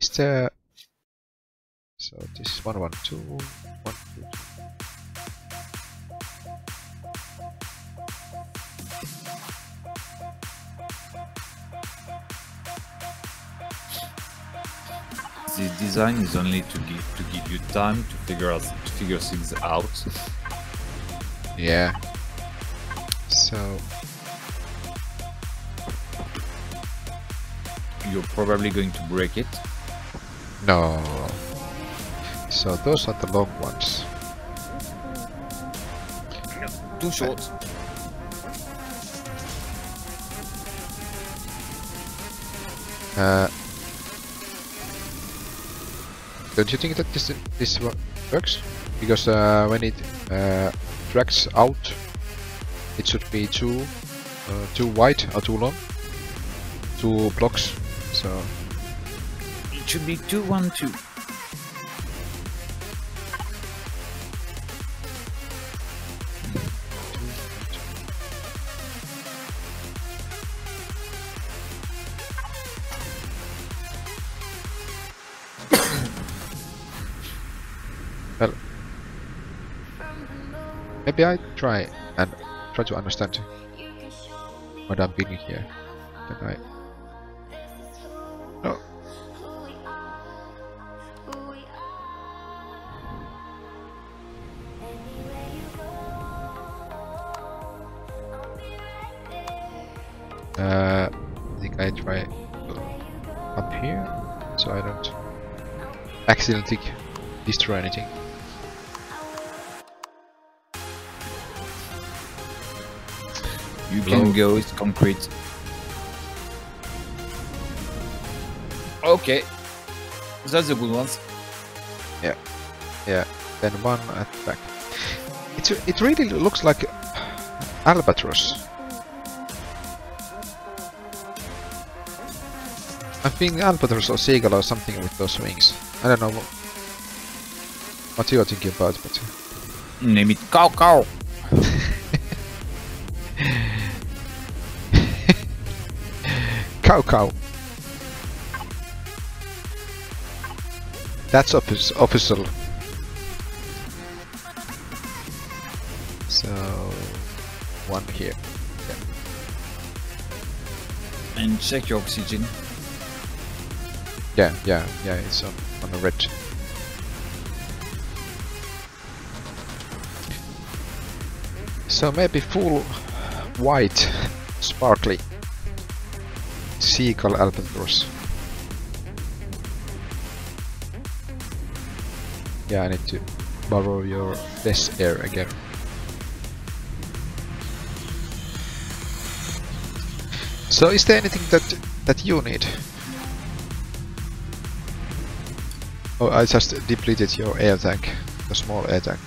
is there so this is one one two one two. the design is only to give to give you time to figure out to figure things out Yeah. So you're probably going to break it no. So those are the long ones. No, too short Uh, don't you think that this this works? Because uh, when it uh, drags out, it should be too uh, too wide or too long, two blocks. So. It should be two one two try and try to understand what I'm building here. I? No. Uh, I think I try up here, so I don't accidentally destroy anything. You Blow. can go, it's concrete. Okay. That's a good one. Yeah, Yeah. then one at the back. It's it really looks like albatross. I'm thinking albatross or seagull or something with those wings. I don't know what, what you're thinking about, but Name it cow cow. Cow cow. That's offic official. So one here. And check your oxygen. Yeah, yeah, yeah, it's on, on the red. So maybe full white, sparkly seagull albatross. Yeah, I need to borrow your desk air again. So is there anything that that you need? Oh, I just depleted your air tank, the small air tank.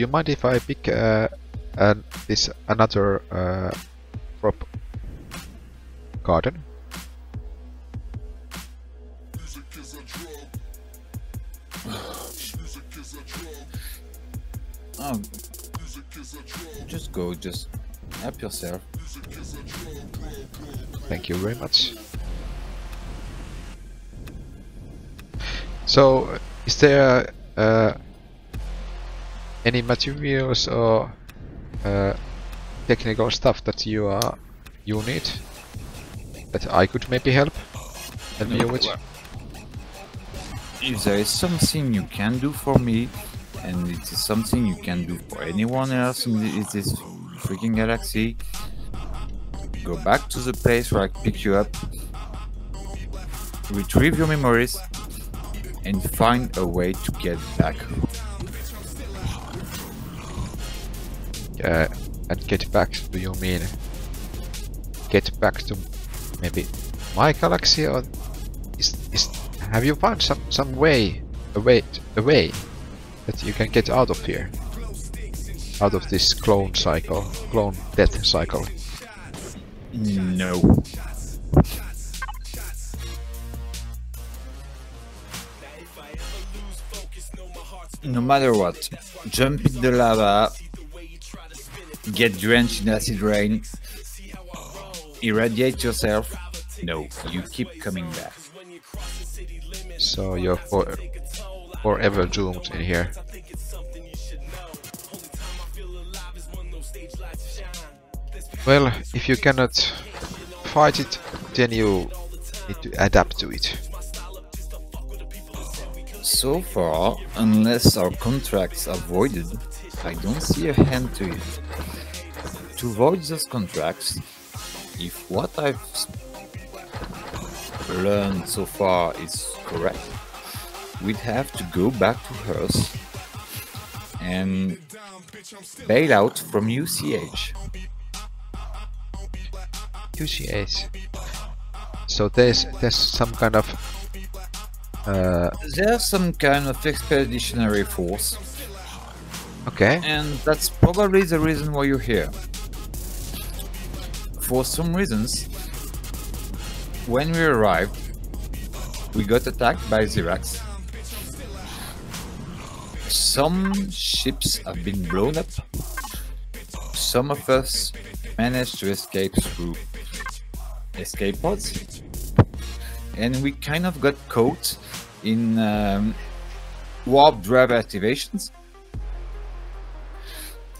You mind if I pick uh, an, this another uh, crop garden? Music is a drug. Music is a drug. Oh, Music is a drug. just go, just help yourself. Thank you very much. So, is there uh, any materials or uh, technical stuff that you are you need that I could maybe help help you with? If there is something you can do for me, and it is something you can do for anyone else in in this freaking galaxy, go back to the place where I picked you up, retrieve your memories, and find a way to get back. Uh, and get back. Do you mean get back to maybe my galaxy or is is have you found some some way a way a way that you can get out of here out of this clone cycle clone death cycle No. No matter what, jump in the lava, get drenched in acid rain, irradiate yourself. No, you keep coming back. so you're for, forever doomed in here well if you cannot fight it then you need to adapt to it So far, unless our contracts are voided, I don't see a hand to it. To void those contracts, if what I've learned so far is correct, we'd have to go back to Earth and bail out from UCH. UCAs. So there's there's some kind of uh, There's some kind of expeditionary force, okay and that's probably the reason why you're here. For some reasons, when we arrived, we got attacked by Zirax. Some ships have been blown up. Some of us managed to escape through escape pods, and we kind of got caught in um, warp drive activations.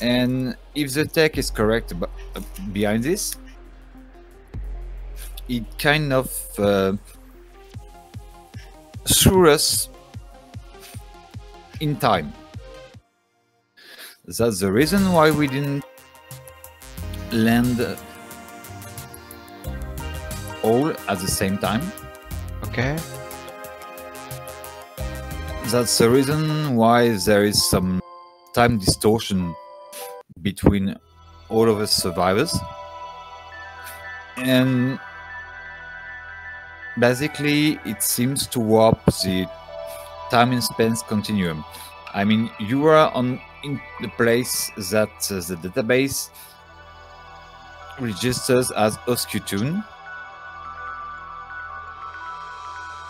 And if the tech is correct behind this, it kind of uh, threw us in time. That's the reason why we didn't land all at the same time. Okay. That's the reason why there is some time distortion between all of us survivors. And basically, it seems to warp the time and space continuum. I mean, you are on in the place that uh, the database registers as Oskutun,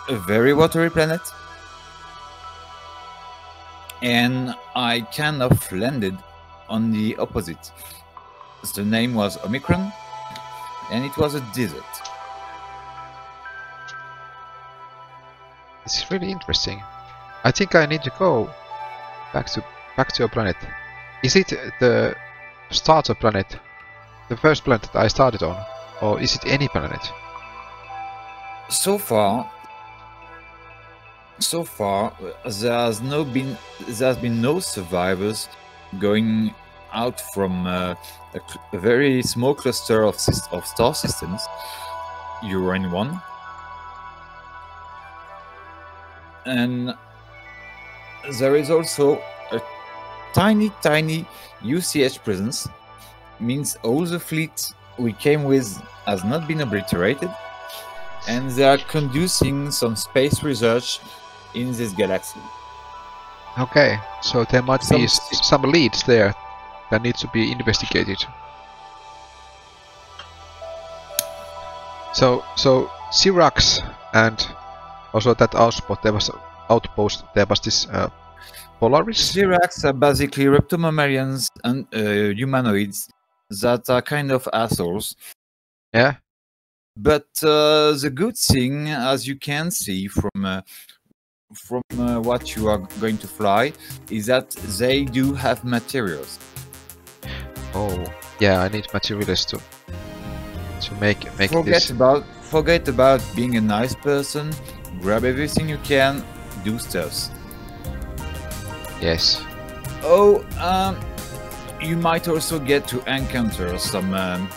a very watery planet. And I kind of landed on the opposite. The name was Omicron, and it was a desert. It's really interesting. I think I need to go back to back to a planet. Is it the starter planet, the first planet that I started on, or is it any planet? so far so far there has no been there has been no survivors going out from uh, a, a very small cluster of of star systems Uranus one and there is also a tiny tiny UCH presence means all the fleet we came with has not been obliterated and they are conducing some space research in this galaxy. Okay, so there might be Some- s- some leads there that need to be investigated. So, so Zirax and also that outpost there was outpost there was this uh, Polaris. Zirax are basically reptomammalians and uh, humanoids that are kind of assholes. Yeah. But uh, the good thing, as you can see from uh, from uh, what you are going to fly, is that they do have materials. Oh, yeah. I need materials to to make make forget this. about forget about being a nice person. Grab everything you can. Do stuff. Yes. Oh, um, you might also get to encounter some, um,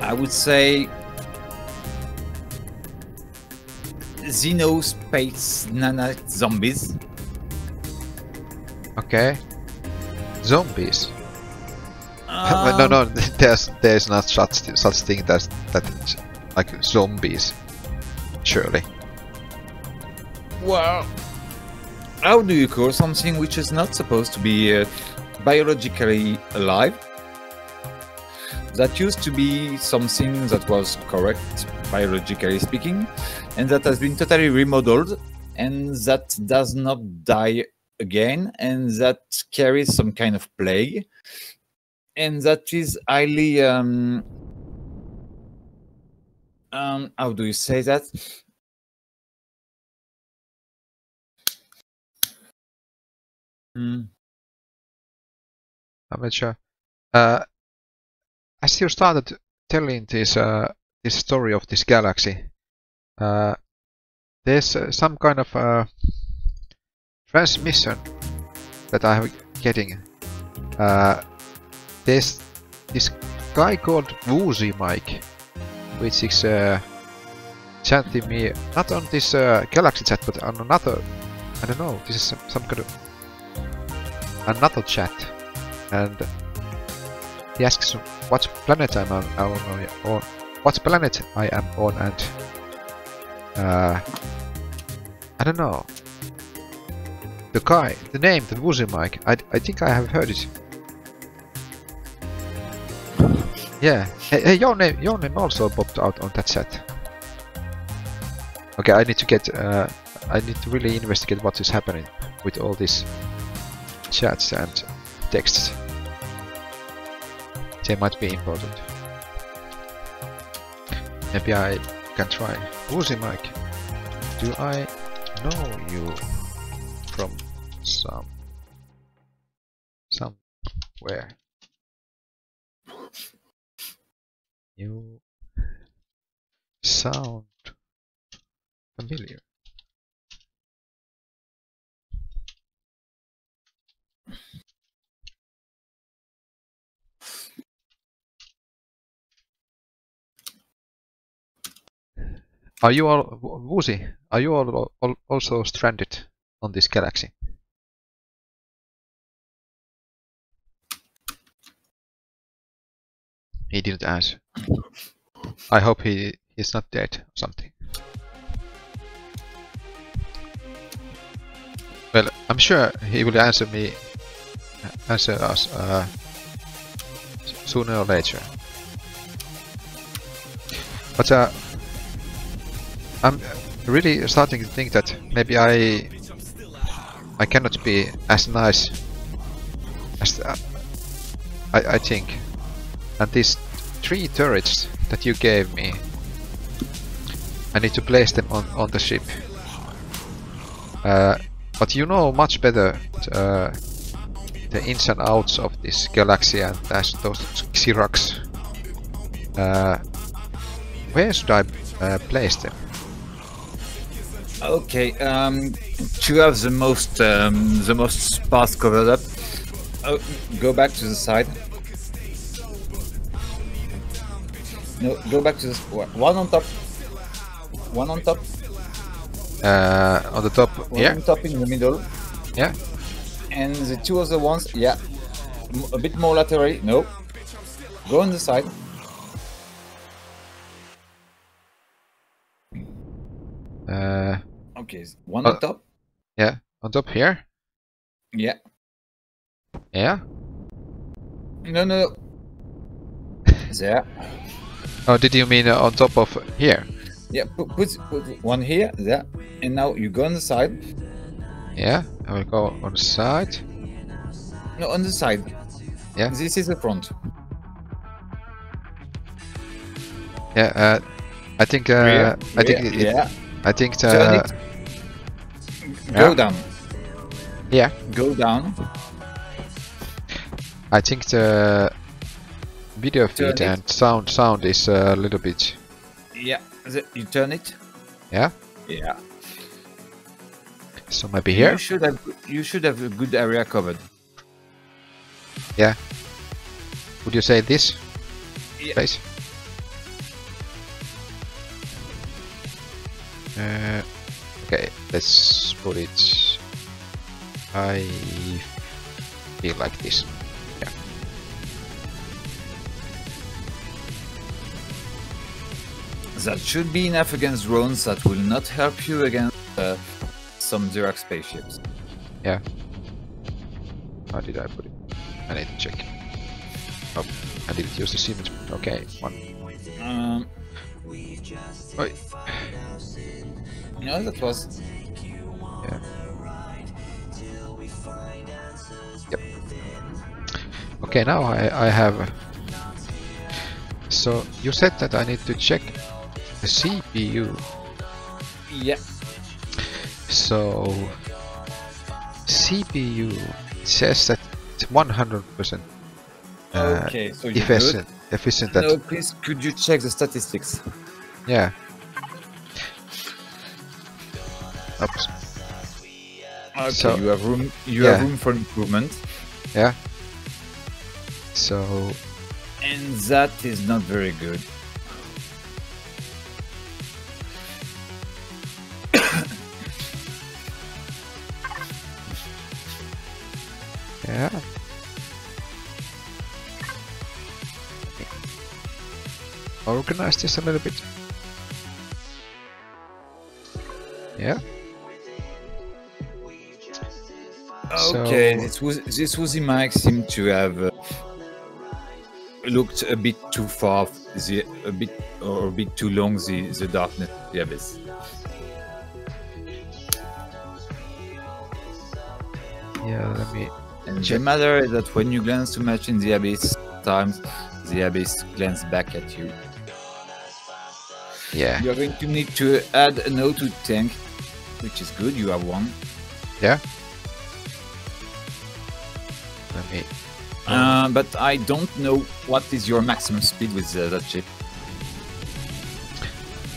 I would say, Xenospace nanite zombies. Okay. Zombies. no, Um, no. There's there's not such such thing that that like zombies. Surely. Well, how do you call something which is not supposed to be uh, biologically alive? That used to be something that was correct, biologically speaking, and that has been totally remodeled, and that does not die again, and that carries some kind of plague, and that is highly. Um, um, how do you say that? Hmm. I'm not sure. Uh, as you started telling this uh, this story of this galaxy, uh, there's uh, some kind of uh, transmission that I'm getting. Uh, there's this guy called WoozieMike, which is uh, me not on this uh, galaxy chat, but on another. I don't know. This is some, some kind of another chat, and he asks what planet I'm on, on, what planet I am on, and uh, I don't know. The guy, the name, the WoozieMike, I, I think I have heard it. Yeah, hey, hey, your name, your name also popped out on that chat. Okay, I need to get, uh, I need to really investigate what is happening with all these chats and texts. They might be important. Maybe I can try. WoozieMike, do I know you from some somewhere? You sound familiar. Are you all, Wo- Woozy? Are you all, all also stranded on this galaxy? He didn't answer. I hope he is not dead or something. Well, I'm sure he will answer me, answer us uh, sooner or later. But uh, I'm really starting to think that maybe I I cannot be as nice as uh, I, I think. And these three turrets that you gave me, I need to place them on, on the ship. Uh, but you know much better uh, the ins and outs of this galaxy and as those Zirax. Uh, where should I uh, place them? Okay, um, to have the most um, the most spots covered up, oh, go back to the side. No, go back to the one on top. One on top. Uh, on the top One on top in the middle, Yeah? and the two other ones, yeah, a bit more laterally. No, go on the side. Uh, Okay, one Uh, on top. yeah, on top here? Yeah. Yeah? No, no. no. There. Oh, did you mean uh, on top of here? Yeah, put, put, put one here, there, and now you go on the side. Yeah, I will go on the side. No, on the side. Yeah. This is the front. Yeah, uh, I think uh, Rear, I think rear, it, it- yeah. I think the Turn it. Go yeah. down. yeah Go down. I think the video feed it. and sound sound is a little bit Yeah. You turn it. yeah. Yeah. So maybe here. You should have. You should have a good area covered. Yeah. Would you say this Yeah. place? Uh, okay, let's put it. I feel like this. That should be enough against drones. That will not help you against uh, some Zirax spaceships. Yeah. How did I put it? I need to check. Oh, I didn't use the Siemens. Okay, one. Um, Oi. no, that was. Yeah. Yep. Okay, now I, I have. So you said that I need to check CPU. Yeah. So CPU says that it's 100% uh, okay, so efficient. Efficient. good. That No, please, could you check the statistics? yeah. Oops. Okay, So- you have room. You yeah. have room for improvement, Yeah. So and that is not very good. Yeah. Organize this a little bit. Yeah. Okay, So- this was this was mic seemed to have uh, looked a bit too far, the a bit or a bit too long the the darkness, the abyss. Yeah. Let me. And the matter is that when you glance too much in the abyss, times the abyss glances back at you. Yeah. You're going to need to add an O2 tank, which is good. You have one. Yeah. Let me. Uh, but I don't know what is your maximum speed with uh, that ship.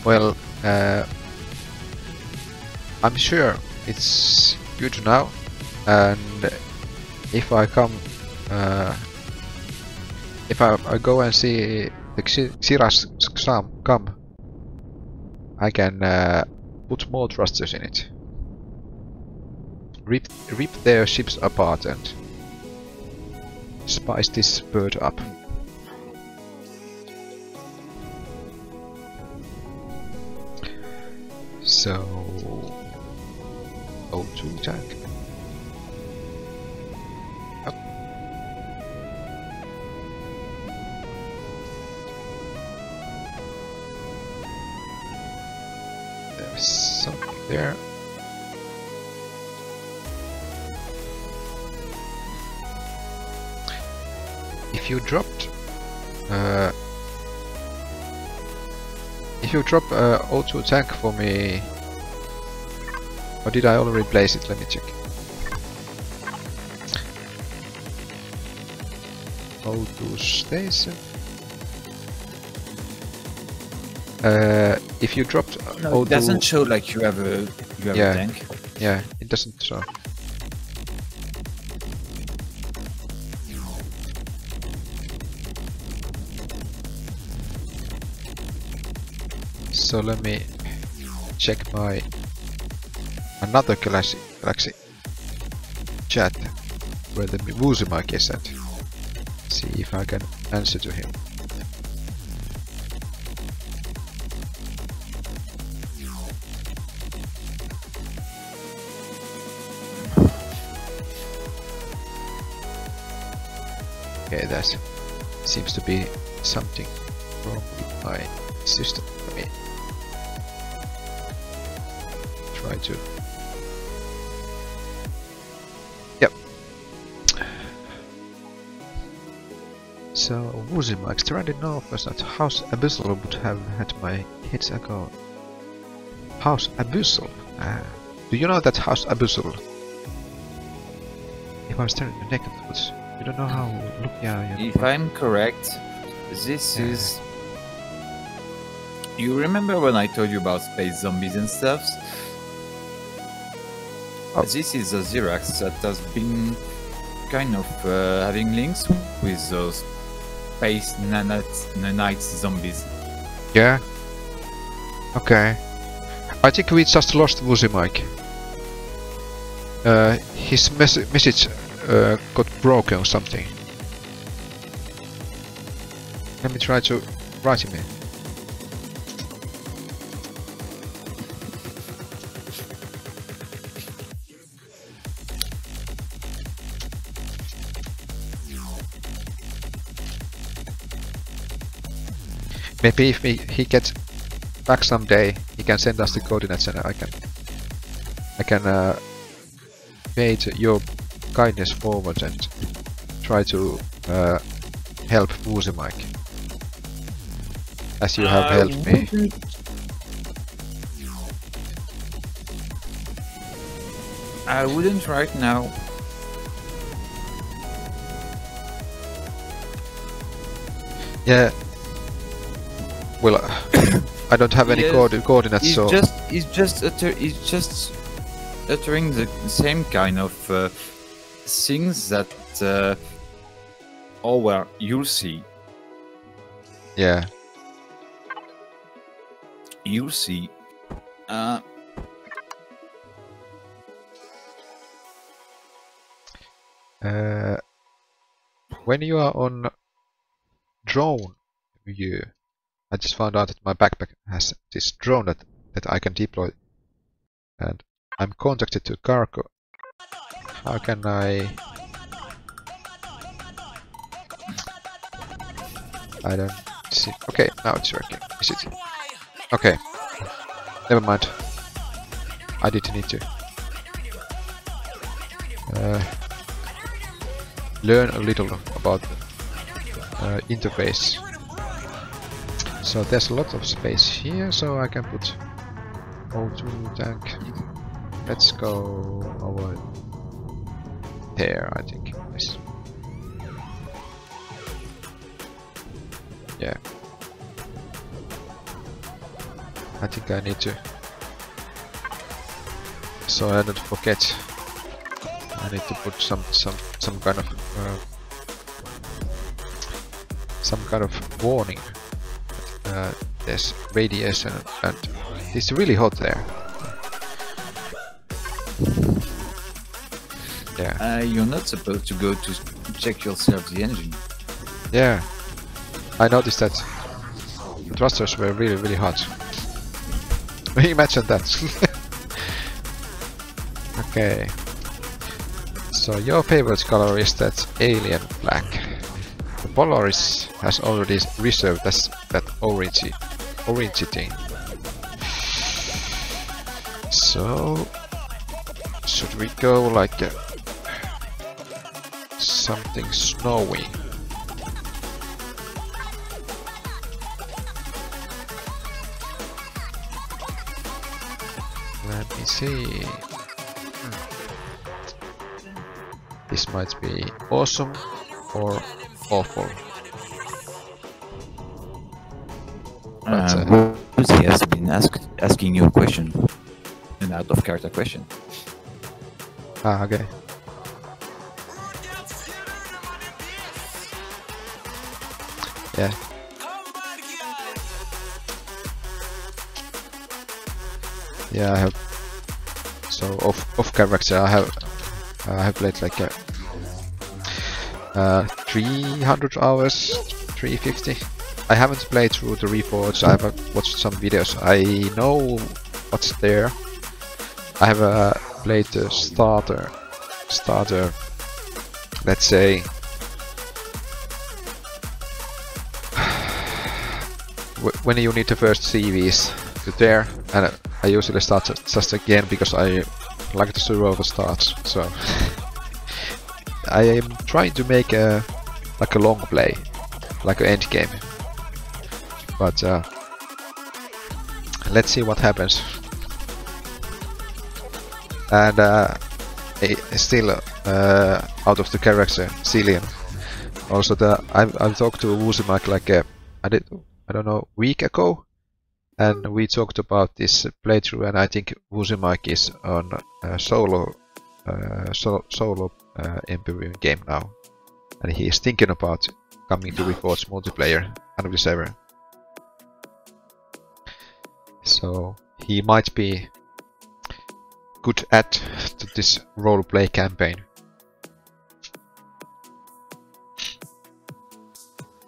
Well, uh, I'm sure it's good now, and if I come, uh, if I, I go and see the Xi- Xiras Xam come, I can uh, put more thrusters in it. Rip, rip their ships apart and spice this bird up. So, O2 tank. Something there. If you dropped uh, if you drop uh, O2 tank for me... Or did I already place it? Let me check. O2 station. Uh, if you dropped No, O2... it doesn't show like you have a you have Yeah. a tank. Yeah, it doesn't show. So let me check my another galaxy, galaxy chat where the WoozieMike is at. See if I can answer to him. Okay, that seems to be something wrong with my system. Let me try to. Yep. So, WoozieMike, stranded north was not House Abyssal would have had my hits ago. House Abyssal? Ah. Do you know that House Abyssal? If I'm staring at the naked woods, you don't know how look yeah, yeah. If I'm correct, this Yeah. is. You remember when I told you about space zombies and stuff? Oh. This is a Zirax that has been kind of uh, having links with those space nanite, nanite zombies. Yeah. Okay. I think we just lost WoozieMike. Uh, his mes message uh, got broken or something. Let me try to write him in. Maybe if he, he gets back someday, he can send us the coordinates and I can I can uh, pay your kindness forward and try to uh, help WoozieMike. As you have I helped me. I wouldn't right now. Yeah. Well, uh, I don't have any Yes, coord coordinates, He's so just he's just utter, he's just uttering the same kind of uh, things that uh, oh well you'll see yeah. you'll see uh, Uh, when you are on drone view, I just found out that my backpack has this drone that, that I can deploy. And I'm contacted to cargo. How can I... I don't see... Okay, now it's working. Is it? Okay. Never mind. I didn't need to. Uh, learn a little about the uh, interface. So there's a lot of space here, so I can put O2 tank. Let's go over there, I think. Yes. Yeah. I think I need to. So I don't forget. I need to put some some some kind of uh, some kind of warning. Uh, there's radiation and it's really hot there. Yeah, Uh, you're not supposed to go to check yourself the engine. yeah. I noticed that the thrusters were really really hot. Imagine that. okay. So your favorite color is that alien black. The Polaris has already reserved as that orangey, orangey thing. So should we go like uh, something snowy? Let me see. Hmm. This might be awesome or awful. But, Uh, uh, has been ask, asking you a question, an out of character question. Ah, okay. Yeah. Yeah, I have. So off off character, I have I have played like a, uh, 300 hours, 350. I haven't played through the Reforged. I have watched some videos. I know what's there. I have uh, played the starter, starter. Let's say when you need the first CVs to there, and I usually start ju- just again because I like to zero the starts. So I am trying to make a like a long play, like an end game. But uh, let's see what happens. And uh, still uh, out of the character, Cillian. Also, the I've, I've talked to WoozieMike like uh, I did I don't know week ago, and we talked about this playthrough, and I think WoozieMike is on a solo uh, so, solo uh, Empyrion game now, and he is thinking about coming to Reforged multiplayer and the server. So he might be good at to this roleplay campaign.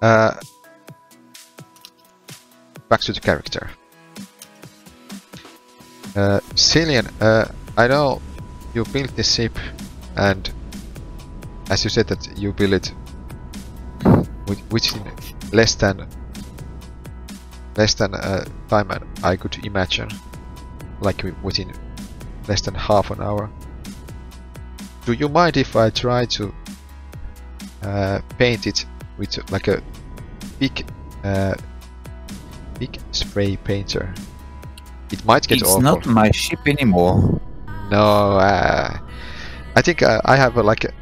Uh, back to the character. Uh, Cillian, uh, I know you built this ship, and as you said that you built it which in less than less than uh, time I could imagine, like within less than half an hour. Do you mind if I try to uh, paint it with like a big, uh, big spray painter? It might get it's awful. not my ship anymore. No, uh, I think uh, I have uh, like a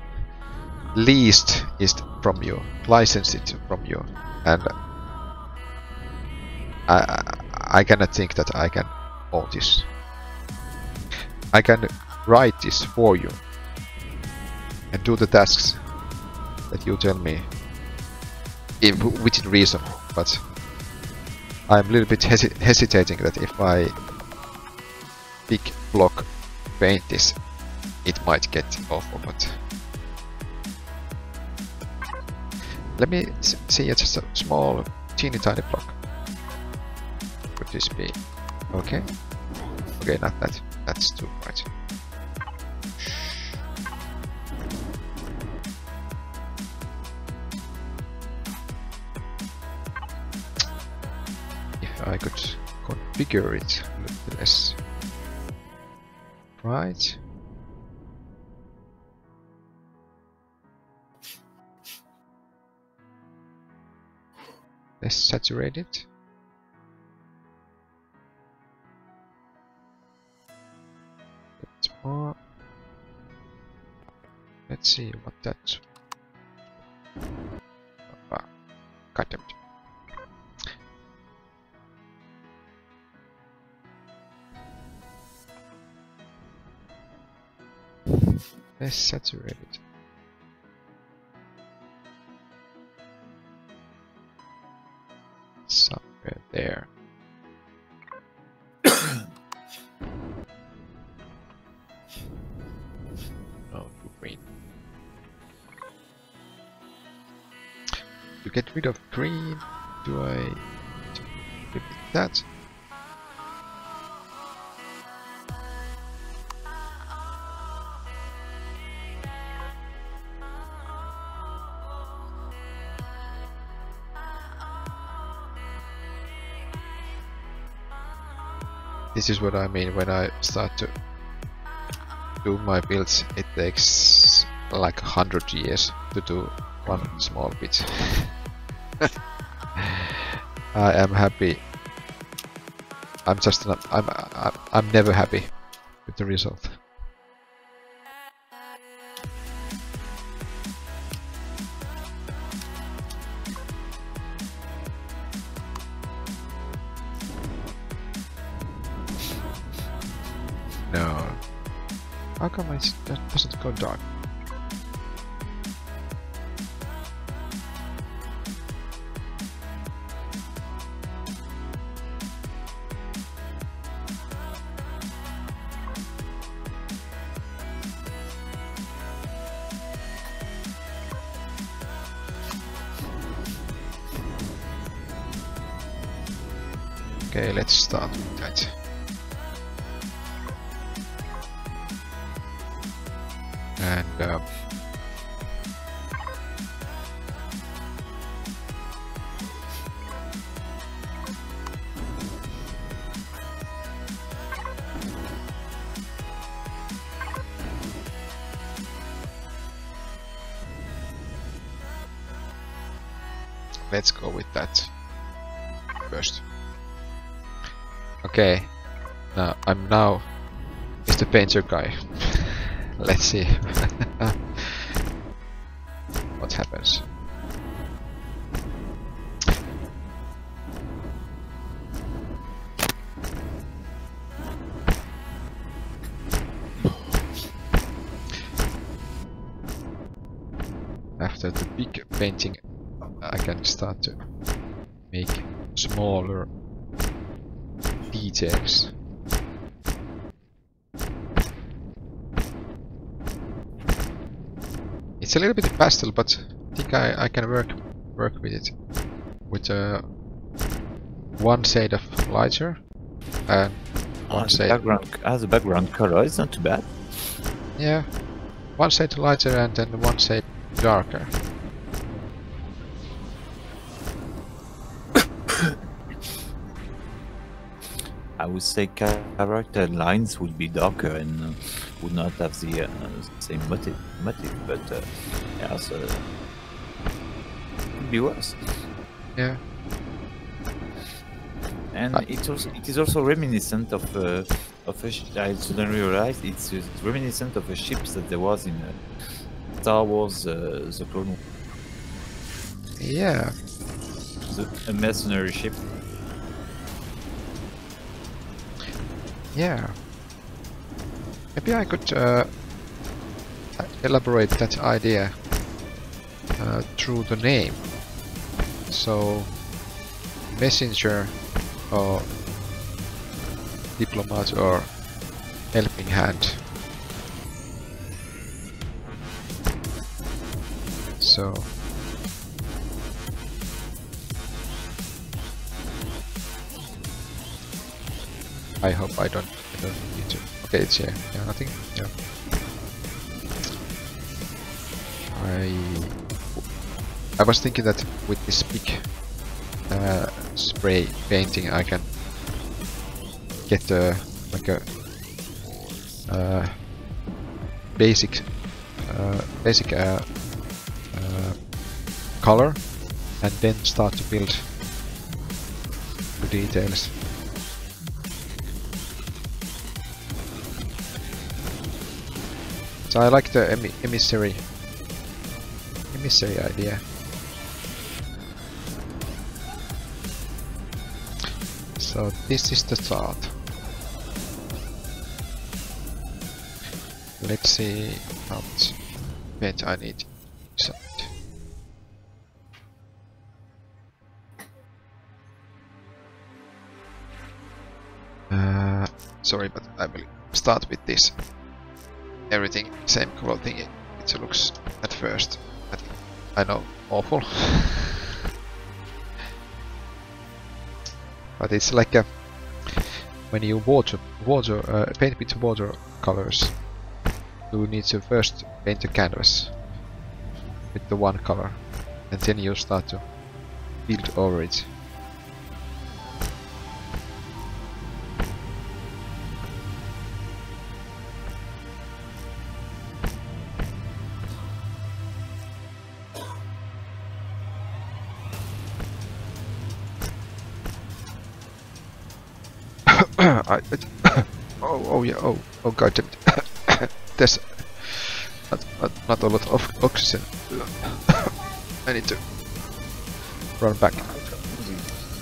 leased it from you, licensed it from you, and I I- cannot think that I can own this. I can write this for you and do the tasks that you tell me in, within reason, but I'm a little bit hesi hesitating that if I big block paint this, it might get awful, but let me see it's just a small, teeny tiny block. Could this be okay? Okay, not that. That's too bright. I could configure it less. Right. Let's saturate more. Let's see what that. Ah, God damn it. Less saturated. Somewhere there. Oh, green. To get rid of green, do I do that? This is what I mean when I start to do my builds, it takes like a hundred years to do one small bit. I am happy. I'm just not, I'm, I'm I'm never happy with the result. Painter guy. Let's see pastel, but I think I, I can work work with it with uh, one shade of lighter and Ah, one shade. background, as a background color it's not too bad. Yeah, one shade lighter and then one shade darker. I would say character lines would be darker and uh, would not have the uh, same motive, motive but uh, yeah, so could be worse. Yeah, And I- it's also it is also reminiscent of uh, of a I suddenly realized it's reminiscent of a ship that there was in uh, Star Wars: uh, The Clone yeah. the, a mercenary ship. Yeah. Maybe I could uh, elaborate that idea uh, through the name. So, messenger or diplomat or helping hand. So, I hope I don't, I don't. Okay, it's here. Yeah, nothing. Yeah. I I was thinking that with this big uh, spray painting, I can get a like a uh, basic uh, basic uh, uh, color, and then start to build the details. So I like the emi emissary say idea. So this is the start. Let's see how much I need. Uh, sorry, but I will start with this. Everything same color thing. It looks at first. But I know awful. but it's like a when you water water uh, paint with water colors. You need to first paint the canvas with the one color, and then you start to build over it. I, it, oh, oh yeah, oh, oh god damn it. There's not, not, not a lot of oxygen. I need to run back.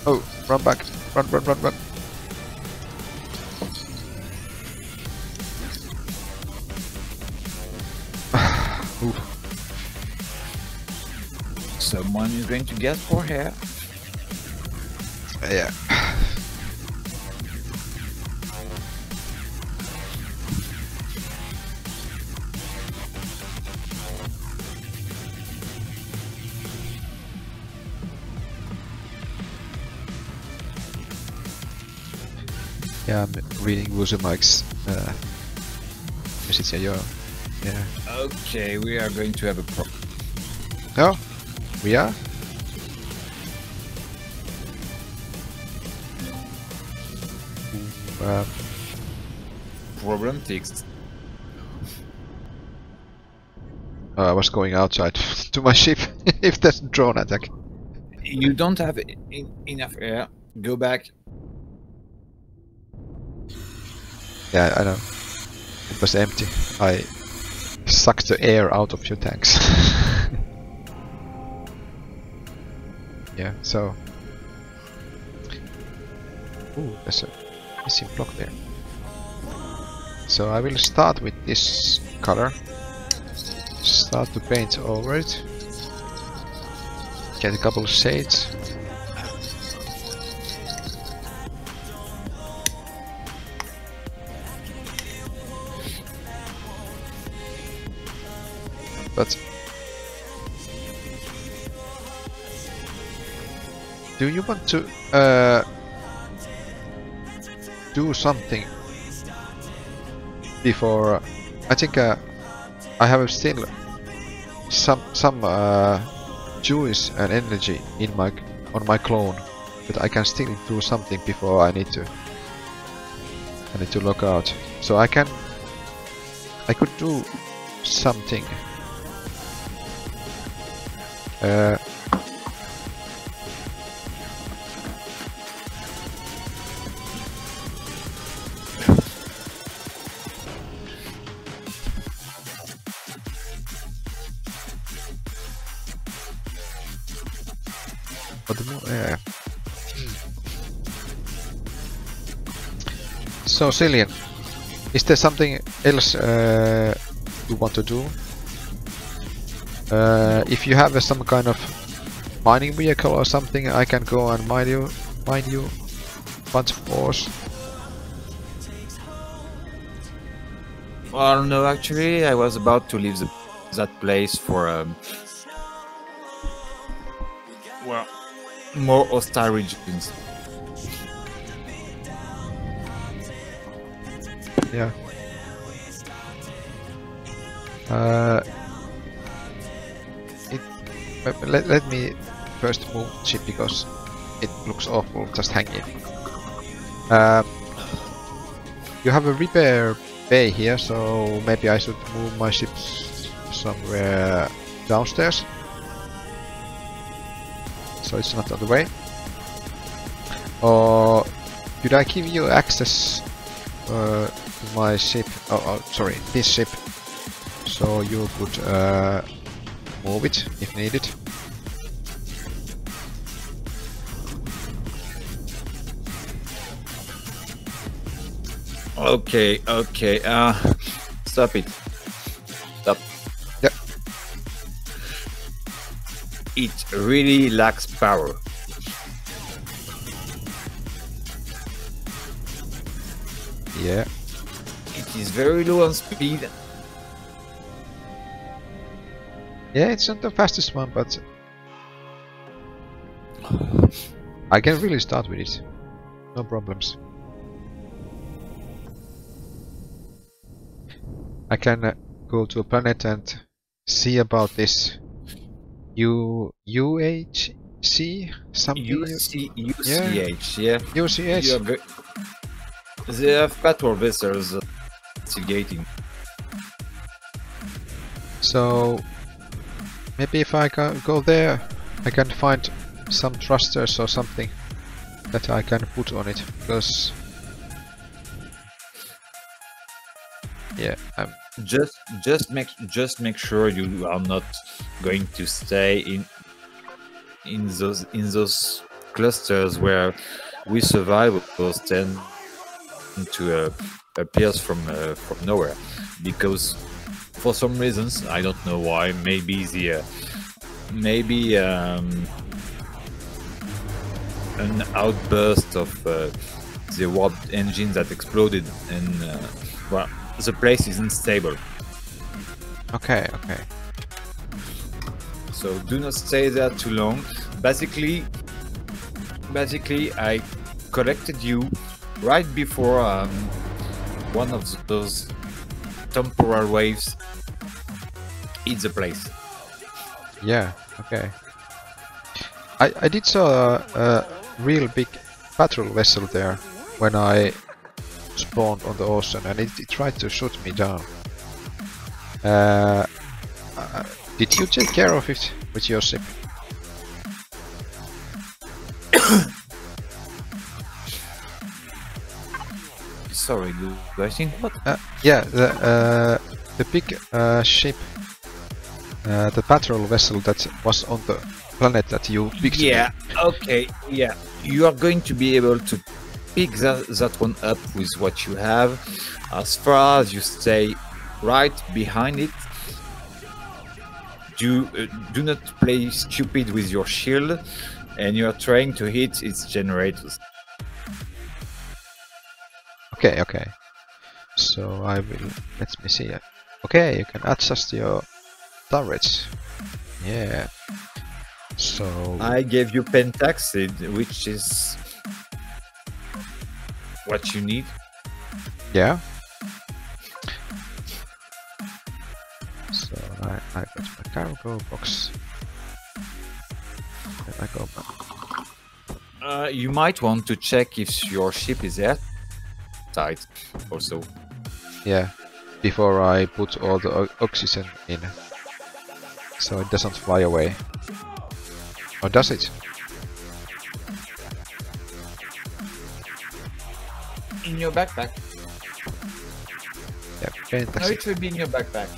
Oh, run back. Run, run, run, run. Someone is going to get for hair. yeah. Yeah, I'm reading WoozieMike's uh, message here. Yeah. yeah. Okay, we are going to have a problem. No, we are. Um, Problem fixed. I was going outside to my ship if there's a drone attack. You don't have en- enough air. Go back. Yeah, I know. It was empty. I sucked the air out of your tanks. yeah, so. Ooh, there's a missing block there. So I will start with this color. Start to paint over it. Get a couple of shades. But do you want to uh, do something before? I think uh, I have still some some uh, juice and energy in my on my clone, but I can still do something before I need to. I need to log out, so I can. I could do something. Uh, more, yeah. So, Cillian, is there something else uh, you want to do? Uh, if you have uh, some kind of mining vehicle or something, I can go and mine you, mine you bunch of ores. Well, no, actually, I was about to leave the, that place for um, well, more hostile regions. Yeah. Uh, it, but let, let me first move ship because it looks awful just hanging. Uh, you have a repair bay here, so maybe I should move my ship somewhere downstairs. So it's not on the way. Or could I give you access uh, to my ship? Oh, oh, sorry, this ship. So you could uh, move it if needed. Okay, okay. Uh, stop it. Stop. Yep. It really lacks power. Yeah. It is very low on speed. Yeah, it's not the fastest one, but I can really start with it. No problems. I can go to a planet and see about this U UHC something UC, UCH, yeah. UCH. You they have patrol vessels investigating. So maybe if I go, go there, I can find some thrusters or something that I can put on it because yeah, I'm Just, just make, just make sure you are not going to stay in, in those, in those clusters where we survivors tend to uh, appears from uh, from nowhere, because for some reasons I don't know why. Maybe the uh, maybe um, an outburst of uh, the warp engine that exploded, and uh, well, the place isn't stable. okay, okay. So do not stay there too long. Basically, basically, I collected you right before um, one of those temporal waves hit the place. Yeah, okay. I I did saw a, a real big patrol vessel there when I spawned on the ocean, and it, it tried to shoot me down. Uh, uh, did you take care of it with your ship? Sorry, do I think what? Uh, yeah, the uh, the big uh, ship, uh, the patrol vessel that was on the planet that you picked. Yeah. Okay. Yeah. You are going to be able to pick that, that one up with what you have. As far as you stay right behind it, do uh, do not play stupid with your shield, and you are trying to hit its generators. Okay, okay. So I will. Let me see. Okay, you can adjust your turrets. Yeah. So I gave you pentaxid, which is what you need. yeah. So I I got my cargo box. Then I go back. Uh, you might want to check if your ship is airtight, also. Yeah. Before I put all the oxygen in, so it doesn't fly away. Or does it? In your backpack. Yeah. No, it should be in your backpack.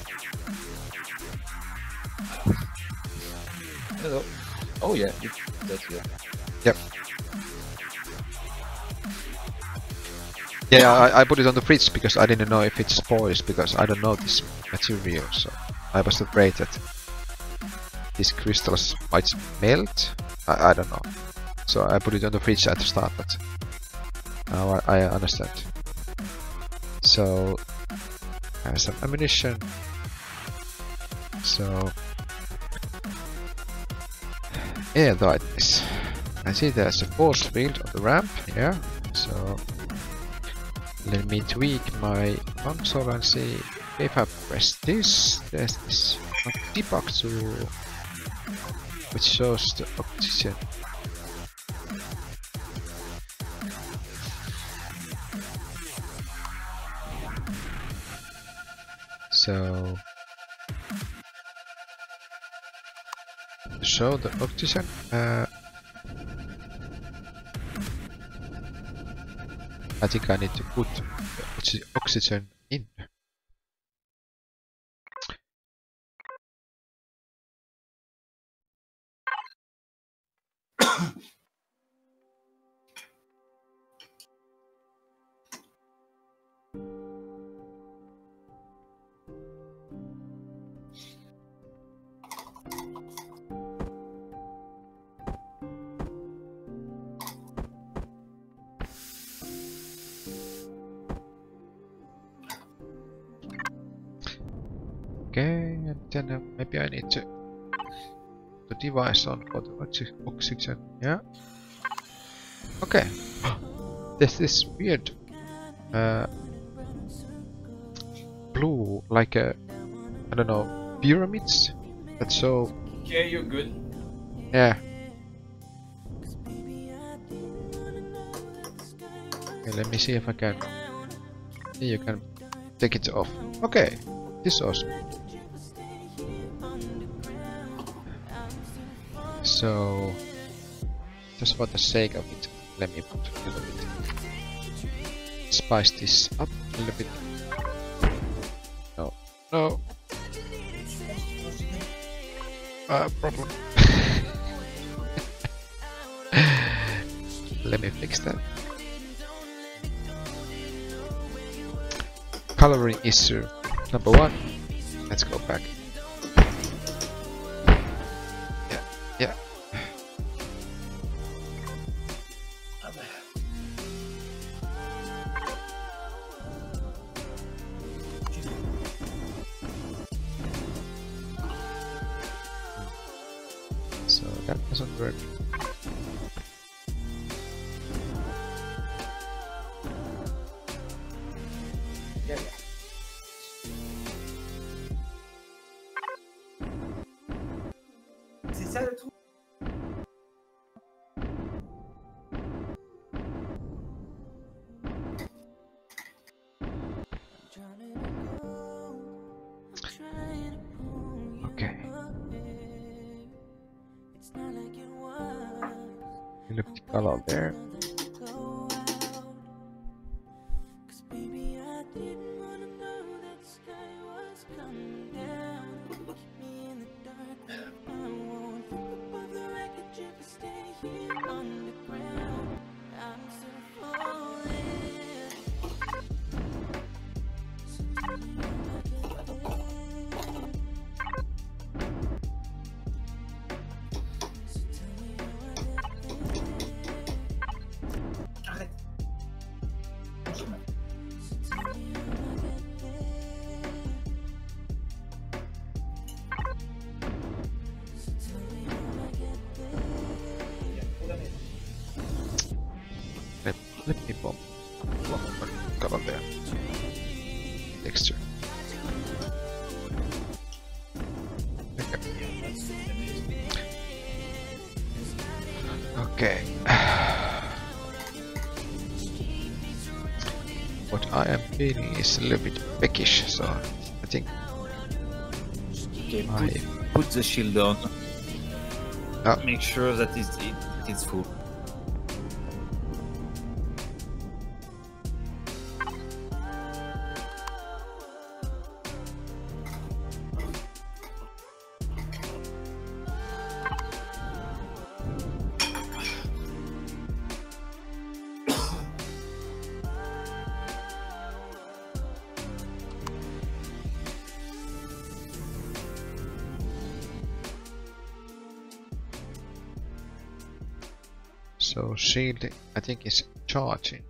Hello. Oh yeah, it, that's it. Yep. Yeah, I, I put it on the fridge because I didn't know if it spoils because I don't know this material, so I was afraid that these crystals might melt. I, I don't know. So I put it on the fridge at the start, but Oh, now I, understand. So I have some ammunition. So air tightness. I see there's a force field on the ramp here, so let me tweak my console and see if I press this, there's this tool which shows the oxygen. So show the optician. Uh, I think I need to put the oxygen in. Then uh, maybe I need to the device on for the oxy- oxygen. Yeah. Okay. There's this weird uh, blue, like a I don't know pyramids. That's so Okay, you're good. yeah. Okay, let me see if I can. You can take it off. Okay, this is awesome. So, just for the sake of it, let me put a little bit. Spice this up a little bit. No, no. Uh, problem. Let me fix that. Coloring issue number one. Let's go back. Let, me bomb. One color there. Texture. Okay. What I am feeling is a little bit peckish, so I think Okay, I put, put the shield on. Ah. Make sure that it's, it, it is full. Shield, I think, is charging.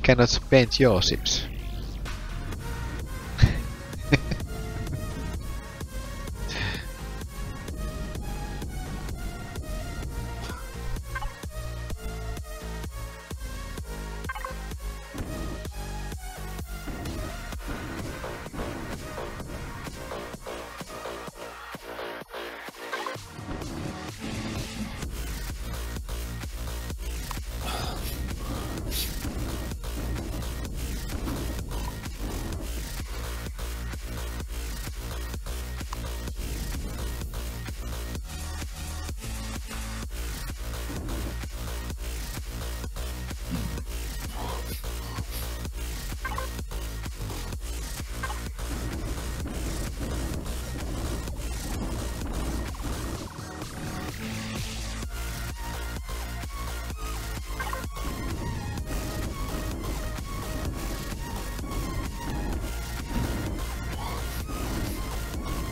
I cannot paint your ships.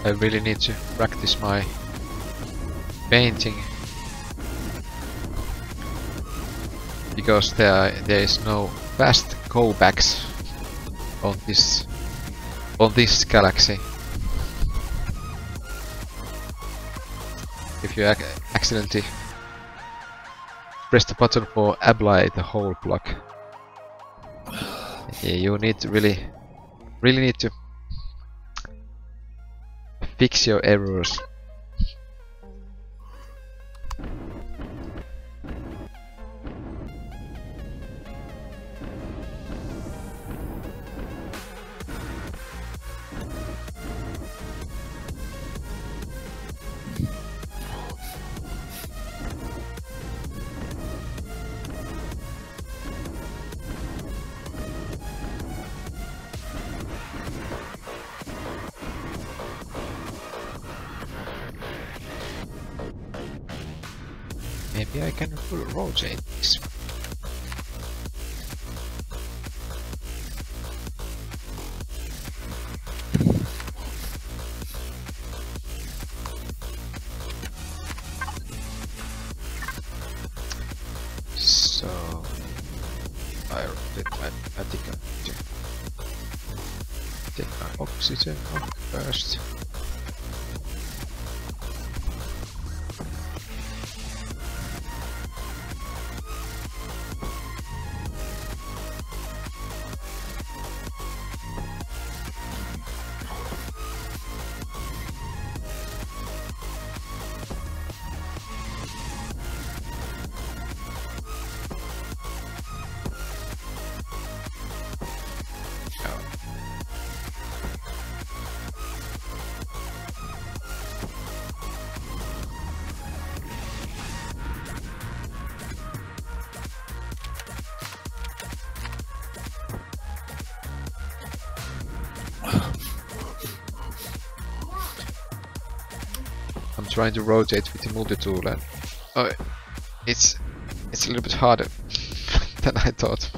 I really need to practice my painting because there there is no fast go backs on this on this galaxy. If you ac accidentally press the button for apply the whole block, you need to really, really need to fix your errors. Trying to rotate with the multi-tool and oh, it's it's a little bit harder than I thought.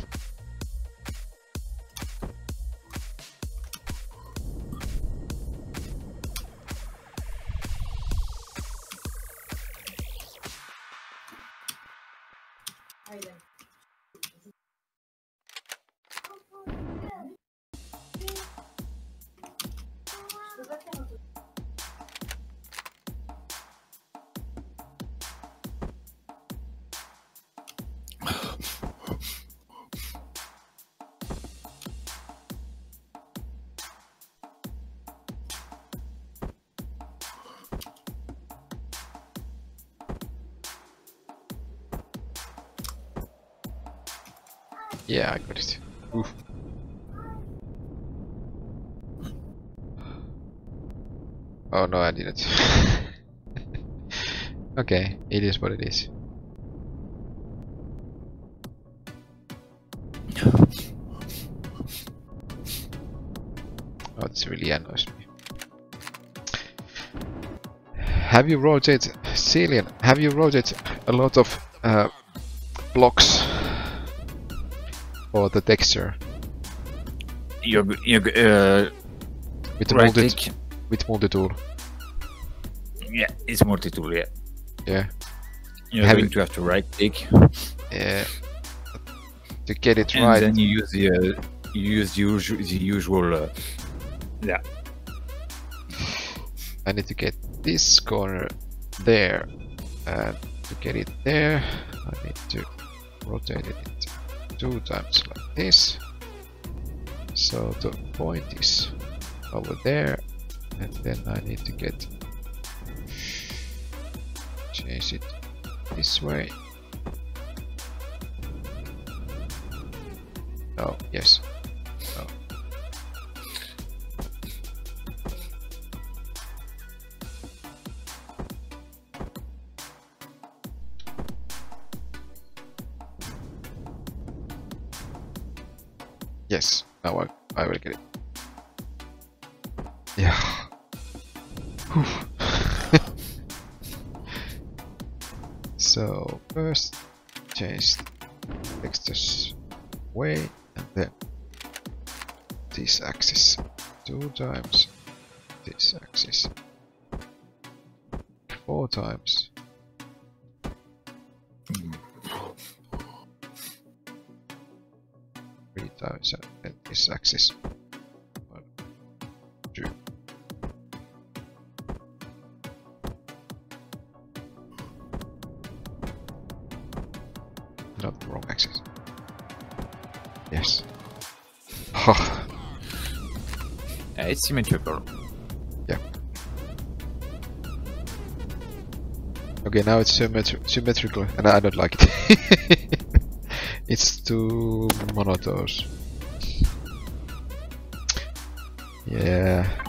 Is what it is. Oh, this really annoys me. Have you rotated, Celian, have you rotated a lot of uh, blocks for the texture You're, you're uh, with the right multi with multi-tool? Yeah, it's multi-tool. Yeah, Yeah. You're Have going to have to right click, Yeah. To get it and right. And then you use the uh, you use the usual the usual. Uh, yeah, I need to get this corner there. And to get it there, I need to rotate it two times like this. So the point is over there, and then I need to get change it this way. Oh, yes. Times Yeah, symmetrical. Okay, now it's symmetri symmetrical, and I don't like it. it's too monotonous. Yeah.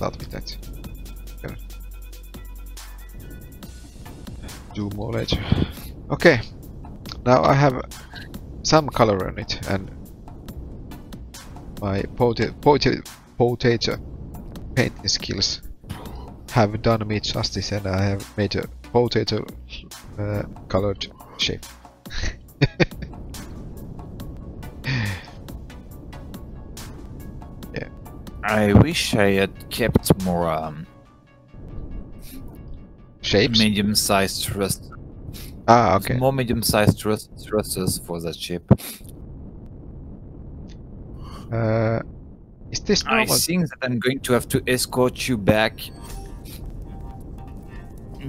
Start with that. Do more later. Okay. Now I have some color on it, and my potato, potato, potato painting skills have done me justice, and I have made a potato uh, colored shape. I wish I had kept more um, Shapes? medium-sized thrust, Ah, okay. more medium-sized thrust, thrusters for that ship. Uh, is this I think that I'm going to have to escort you back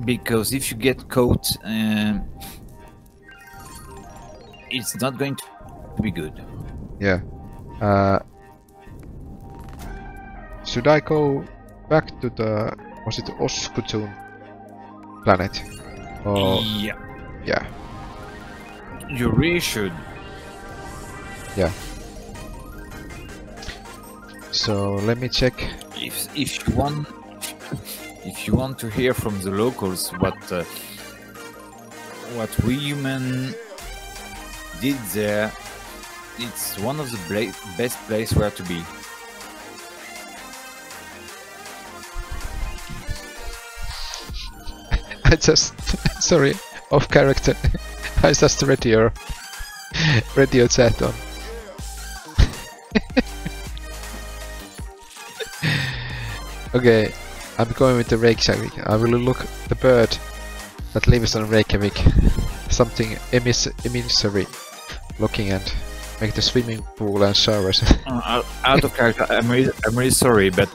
because if you get caught, um, it's not going to be good. Yeah. Uh, should I go back to the was it Oskutun planet? Or Yeah, yeah, you really should. yeah. So let me check. If if you want, if you want to hear from the locals what uh, what we human did there, it's one of the bla- best place where to be. Just sorry off character. I just read your read your chat on. okay, I'm going with the Reykjavik. I will look the bird that lives on Reykjavik. Something emiss emissory looking and make the swimming pool and showers. Uh, out- of character, I'm really, I'm really sorry, but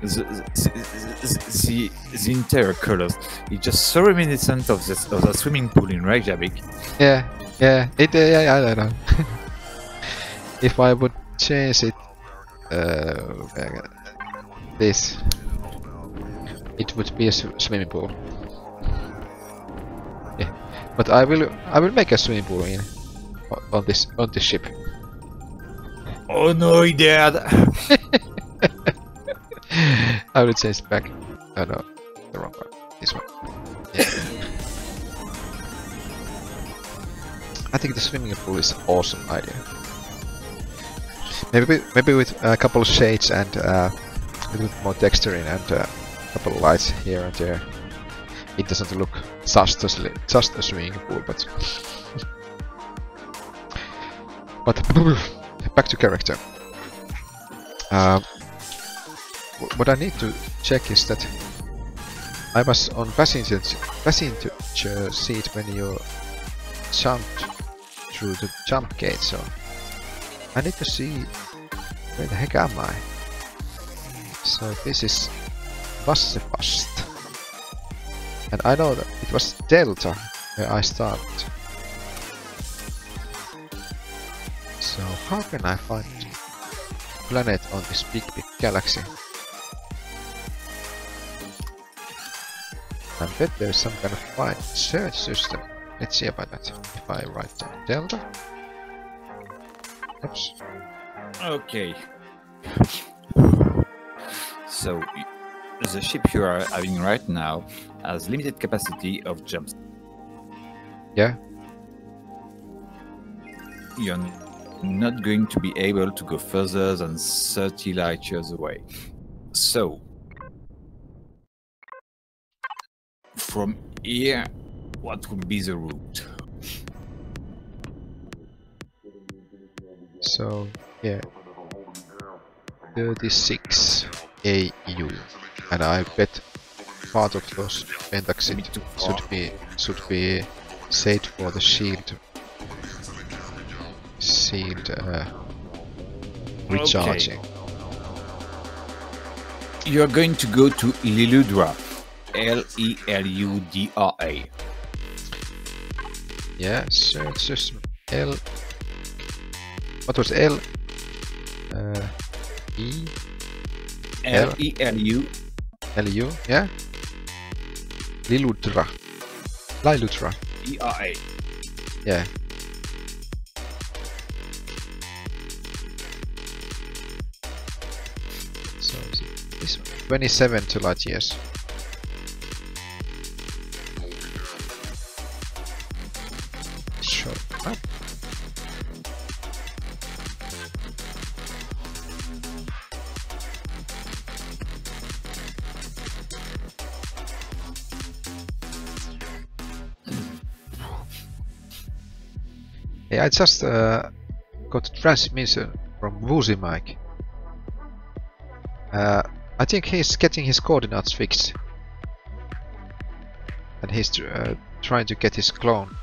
the, the, the, the entire colors is just so reminiscent of this of the swimming pool in Reykjavik. yeah, yeah, it, uh, yeah, I don't know. if I would change it, uh, this, it would be a sw- swimming pool. Yeah, but I will, I will make a swimming pool in on this on this ship. Oh no, Dad! I would say it's back. Oh no, the wrong one. This one. Yeah. I think the swimming pool is an awesome idea. Maybe maybe with a couple of shades and uh, a little bit more texturing and uh, a couple of lights here and there. It doesn't look just just a swimming pool, but but back to character. Uh, wh- what I need to check is that I was on passenger passenger seat when you jumped through the jump gate, so I need to see where the heck am I. So this is Vassefast. And I know that it was Delta where I started. So how can I find planet on this big big galaxy? I bet there's some kind of fine search system. Let's see about that. If I write down Delta. Oops. Okay. So, the ship you are having right now has limited capacity of jumps. Yeah. You're n- not going to be able to go further than 30 light years away. So, from here, what would be the route? So yeah, 36 AU, and I bet part of those too should be should be saved for the shield shield uh, recharging. You're going to go to Liludra. L E L U D R A. Yeah, search system L. What was L? Uh, E L E L U L U. Yeah. Liludra. Liludra. D R A. Yeah. 27 to light years. Sure. up. Hey, I just uh, got a transmission from WoozieMike. Uh, I think he's getting his coordinates fixed. And he's uh, trying to get his clone.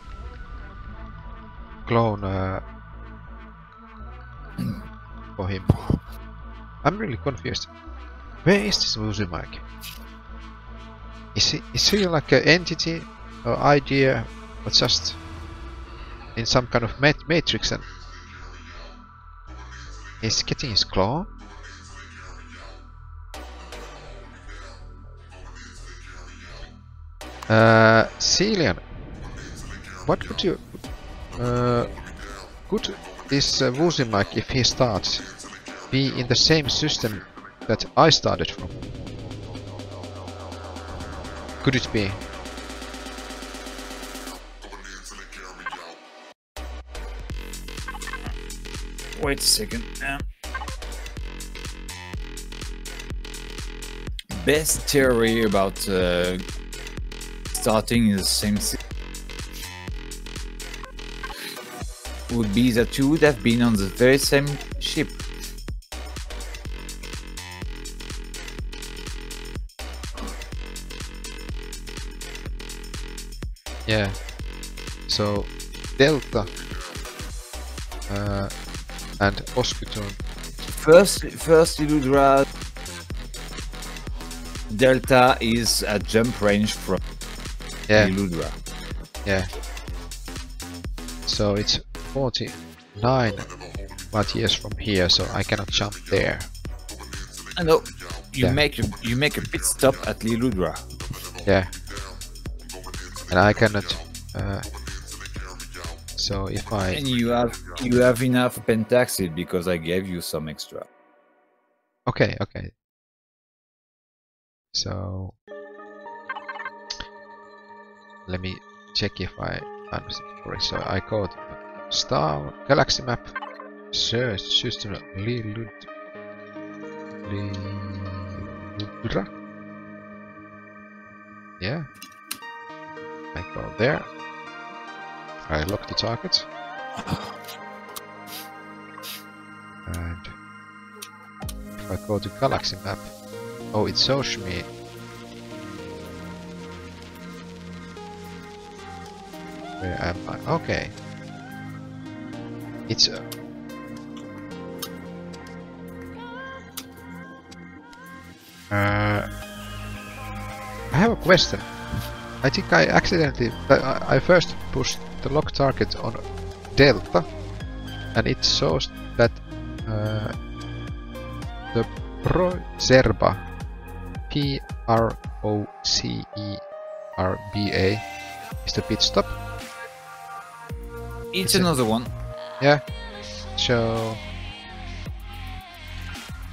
Clone uh, for him. I'm really confused. Where is this Mike? Is he, is he like an entity or idea or just in some kind of mat matrix and he's getting his claw. Uh, Celian, what would you... Uh, could this uh, WoozieMike, if he starts, be in the same system that I started from? Could it be? Wait a second. Um, best theory about uh, starting in the same city would be that you would have been on the very same ship. Yeah. So Delta uh, and Oscuton. First, first Illudra Delta is a jump range from Yeah, Illudra. yeah. So it's 49 light years from here, so I cannot jump there. I know. You Yeah. make a, you make a pit stop at Liludra. Yeah. And I cannot. Uh, so if I And you have you have enough pentaxid because I gave you some extra. Okay, okay. So let me check if I understand correct. So I go to star galaxy map, search system Lilud Liludra. Yeah. I go there. I lock the target. And if I go to galaxy map, oh, it shows me. Where am I? Okay. It's. Uh, uh, I have a question. I think I accidentally. I, I first pushed the lock target on Delta, and it shows that uh, the Procerba, P R O C E R B A, is the pit stop. It's another one. Yeah. So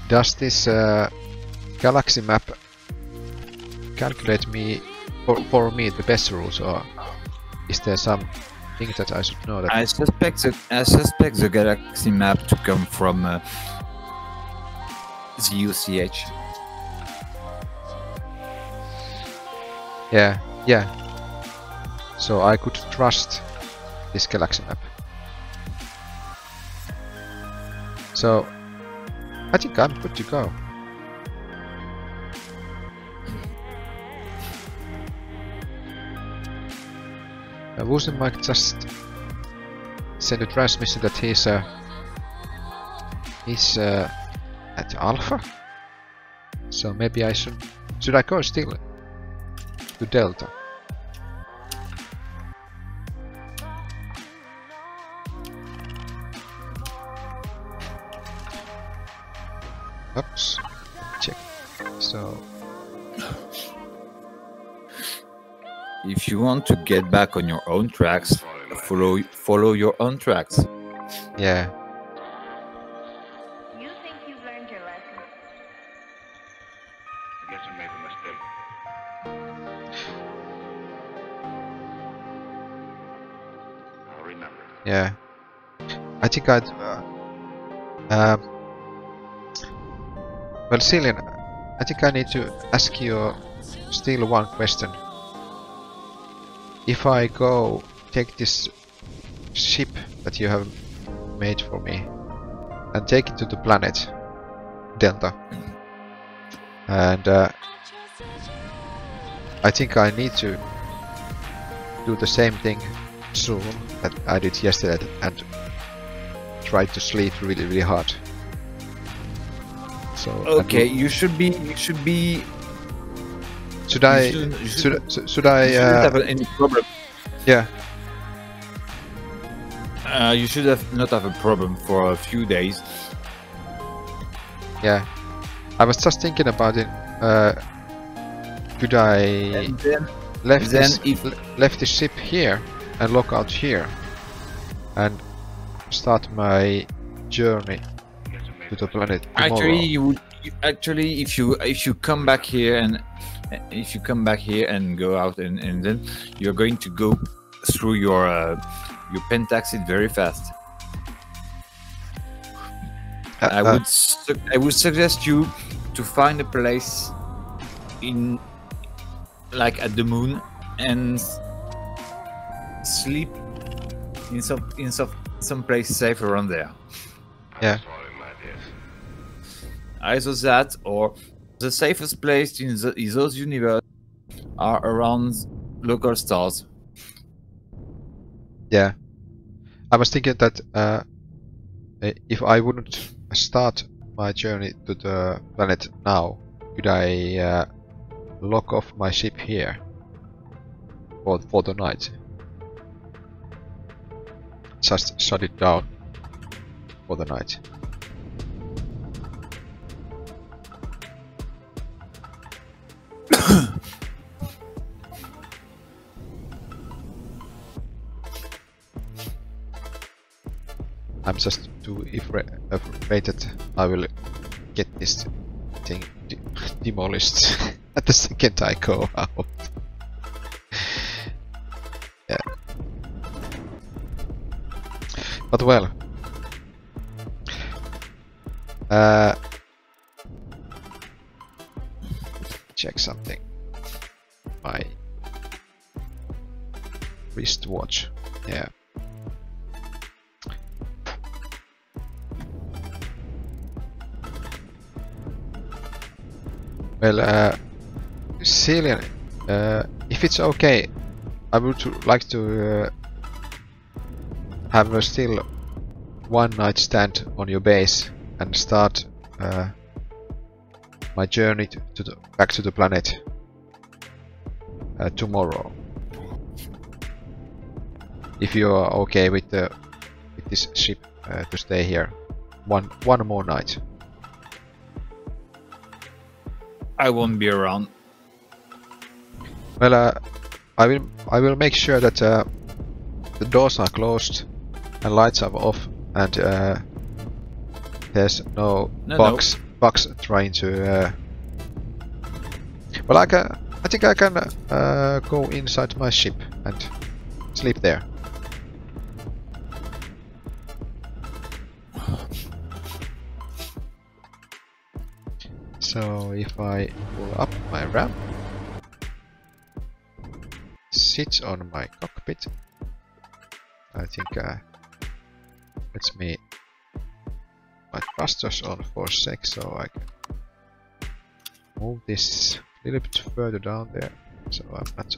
does this uh, galaxy map calculate me for, for me the best rules, or is there some thing that I should know that? I suspect the, I suspect the galaxy map to come from uh, the UCH. Yeah, yeah. So I could trust this galaxy map. So I think I'm good to go. Uh, WoozieMike just send a transmission that he's uh, he's uh, at Alpha. So maybe I should should I go still to Delta? You want to get back on your own tracks, follow follow your own tracks. yeah, You think you've learned your lesson? I guess I made a mistake. I'll remember. yeah. I think I'd. Uh, um, well, Cillian, I think I need to ask you still one question. If I go take this ship that you have made for me and take it to the planet Delta, and uh, I think I need to do the same thing soon that I did yesterday and try to sleep really really hard. So Okay, you should be you should be should I shouldn't- you should, shouldn't- should, should I you shouldn't uh, have any problem. yeah Uh, you should have not have a problem for a few days. yeah I was just thinking about it. Uh, could I And then left then this if- left the ship here and lock out here and start my journey to the planet tomorrow? actually you would actually if you if you come back here and if you come back here and go out and, and then you're going to go through your uh, your pentaxid very fast. Uh, I uh, would I would suggest you to find a place in like at the moon and sleep in some in some some place safe around there. yeah. Either that or the safest place in, the, in those universe are around local stars. Yeah. I was thinking that uh, eh, if I wouldn't start my journey to the planet now, could I uh, lock off my ship here for, for the night? Just shut it down for the night. I'm just too afraid, I will get this thing de demolished at the second I go out. yeah. But well. Uh, check something. My wristwatch. Yeah. Well, uh, Cillian, uh, if it's okay, I would like to uh, have a still one night stand on your base and start uh, my journey to, to the, back to the planet uh, tomorrow. If you are okay with the with this ship uh, to stay here one one more night. I won't be around. Well, uh, I will I will make sure that uh, the doors are closed and lights are off and uh, there's no, No, no. Bugs trying to. Uh... Well, I can. I think I can uh, go inside my ship and sleep there. So if I pull up my ramp, sit on my cockpit, I think uh, lets me my thrusters on for sec so I can move this a little bit further down there so I'm not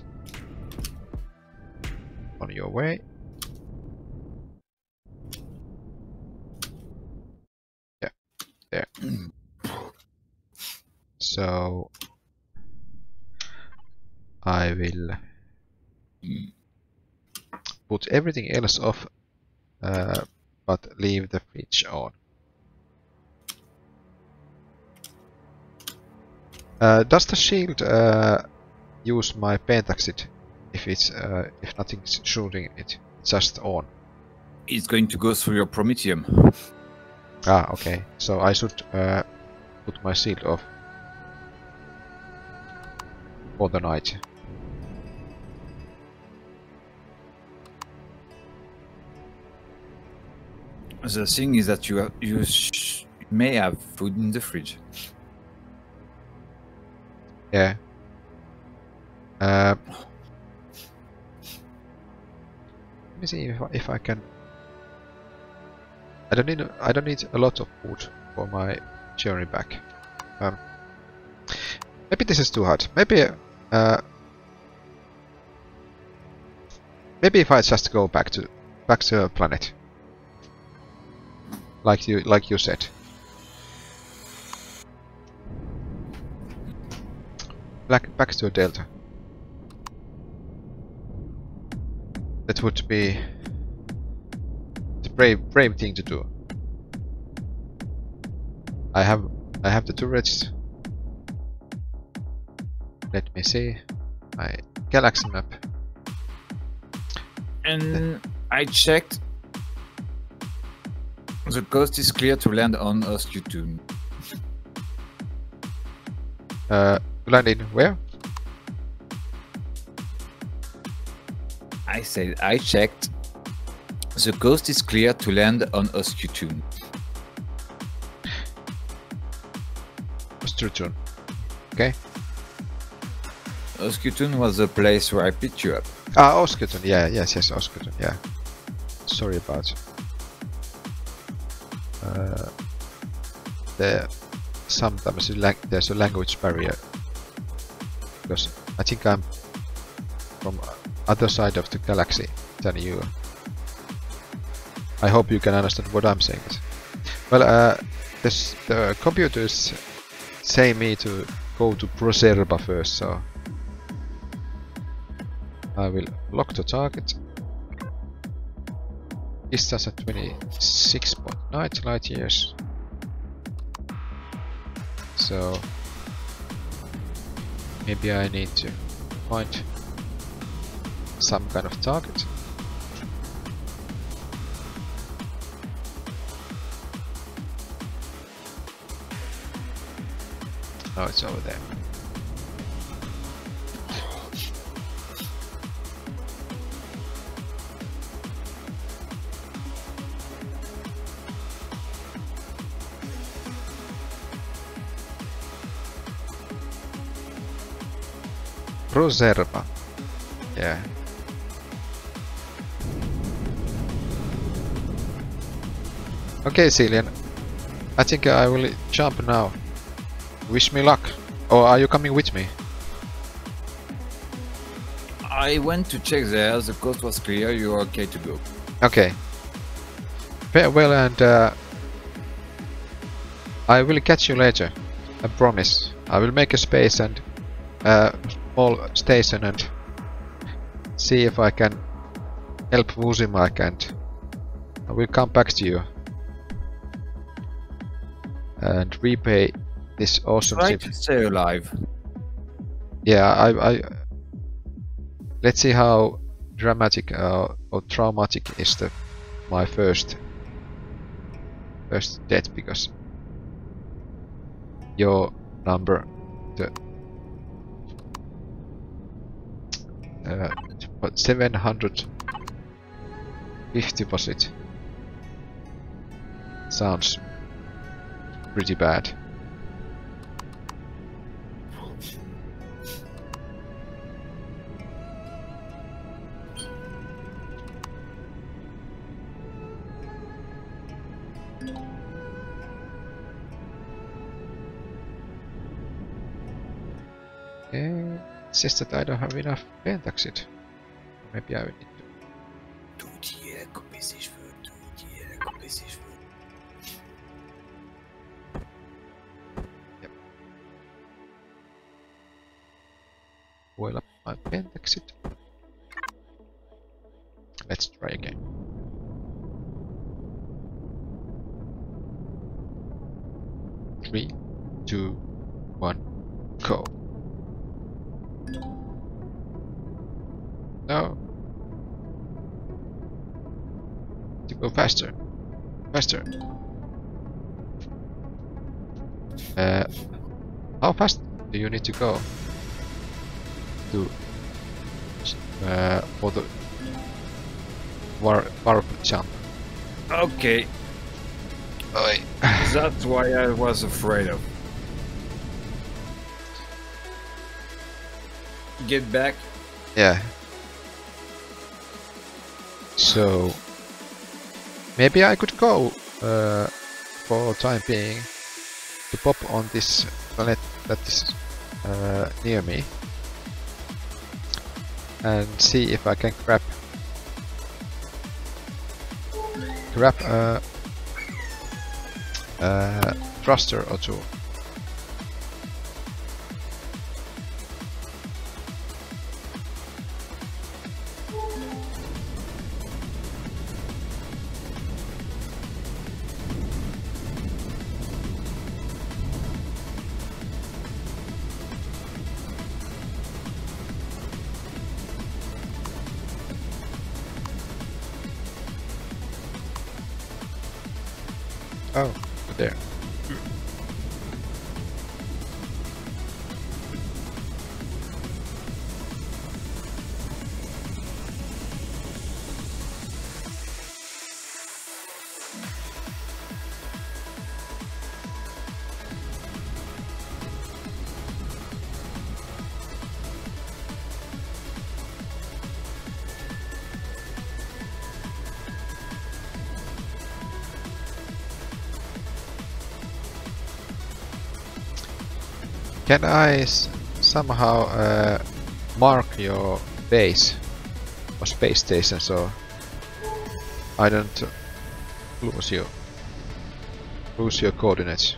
on your way. Yeah, there. So I will put everything else off uh, but leave the fridge on. Uh, does the shield uh, use my pentaxid if it's uh, if nothing's shooting it? It's just on. It's going to go through your Promethium. Ah, okay. So I should uh, put my shield off for the night. The thing is that you have, you sh- may have food in the fridge. Yeah. Uh, let me see if I, if I can. I don't need I don't need a lot of food for my journey back. Um, maybe this is too hard. Maybe uh, maybe if I just go back to back to planet, like you like you said. Back back to a delta. That would be the brave brave thing to do. I have I have the turrets. Let me see my galaxy map. And I checked. The coast is clear to land on Oscutun. Uh, land in where? I said I checked. The coast is clear to land on Oscutun. Strutun. Okay. Oscutun was the place where I picked you up. Ah, Oskutun. Yeah, yes, yes, Oskutun. Yeah. Sorry about. Uh, there sometimes lang- there's a language barrier because I think I'm from other side of the galaxy than you. I hope you can understand what I'm saying. Well, uh, this the computers say me to go to Procerba first, so I will lock the target. Distance at 26.9 light years. So maybe I need to find some kind of target. Oh, it's over there. Proserva. Yeah. Okay, Cillian. I think I will jump now. Wish me luck. Or are you coming with me? I went to check there, the coast was clear, you are okay to go. Okay. Farewell and uh, I will catch you later. I promise. I will make a space and uh, small station and see if I can help WoozieMike and I will come back to you and repay this awesome Try ship. to stay alive. Yeah, I, I let's see how dramatic uh, or traumatic is the my first first death because your number the uh, 750 was it? Sounds pretty bad says that I don't have enough pentaxid. Maybe I need to. Yep. Boil up my pentaxid. Let's try again. Three, two, one, go. No. To go faster. Faster. Uh, how fast do you need to go? To uh, for the war warp jump. Okay, that's why I was afraid of. Get back. Yeah. So maybe I could go uh, for time being to pop on this planet that is uh, near me and see if I can grab grab a, a thruster or two. Can I somehow uh, mark your base or space station so I don't lose you lose your coordinates?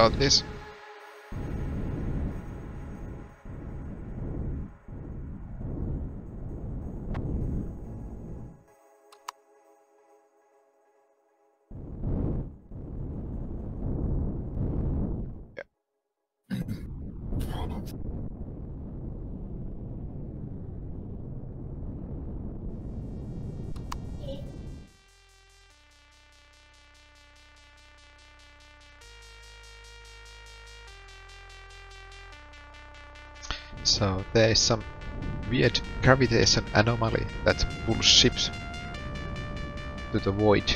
About this. There is some weird gravitation anomaly that pulls ships to the void.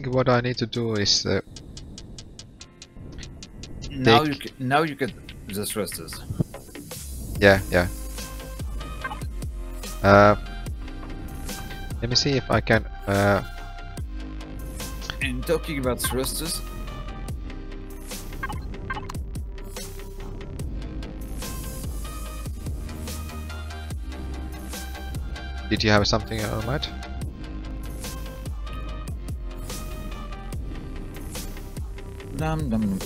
Think what I need to do is uh, Now you can, now you get the thrusters. yeah yeah. Uh, let me see if I can uh, And talking about thrusters, Did you have something on mind? Dum dum.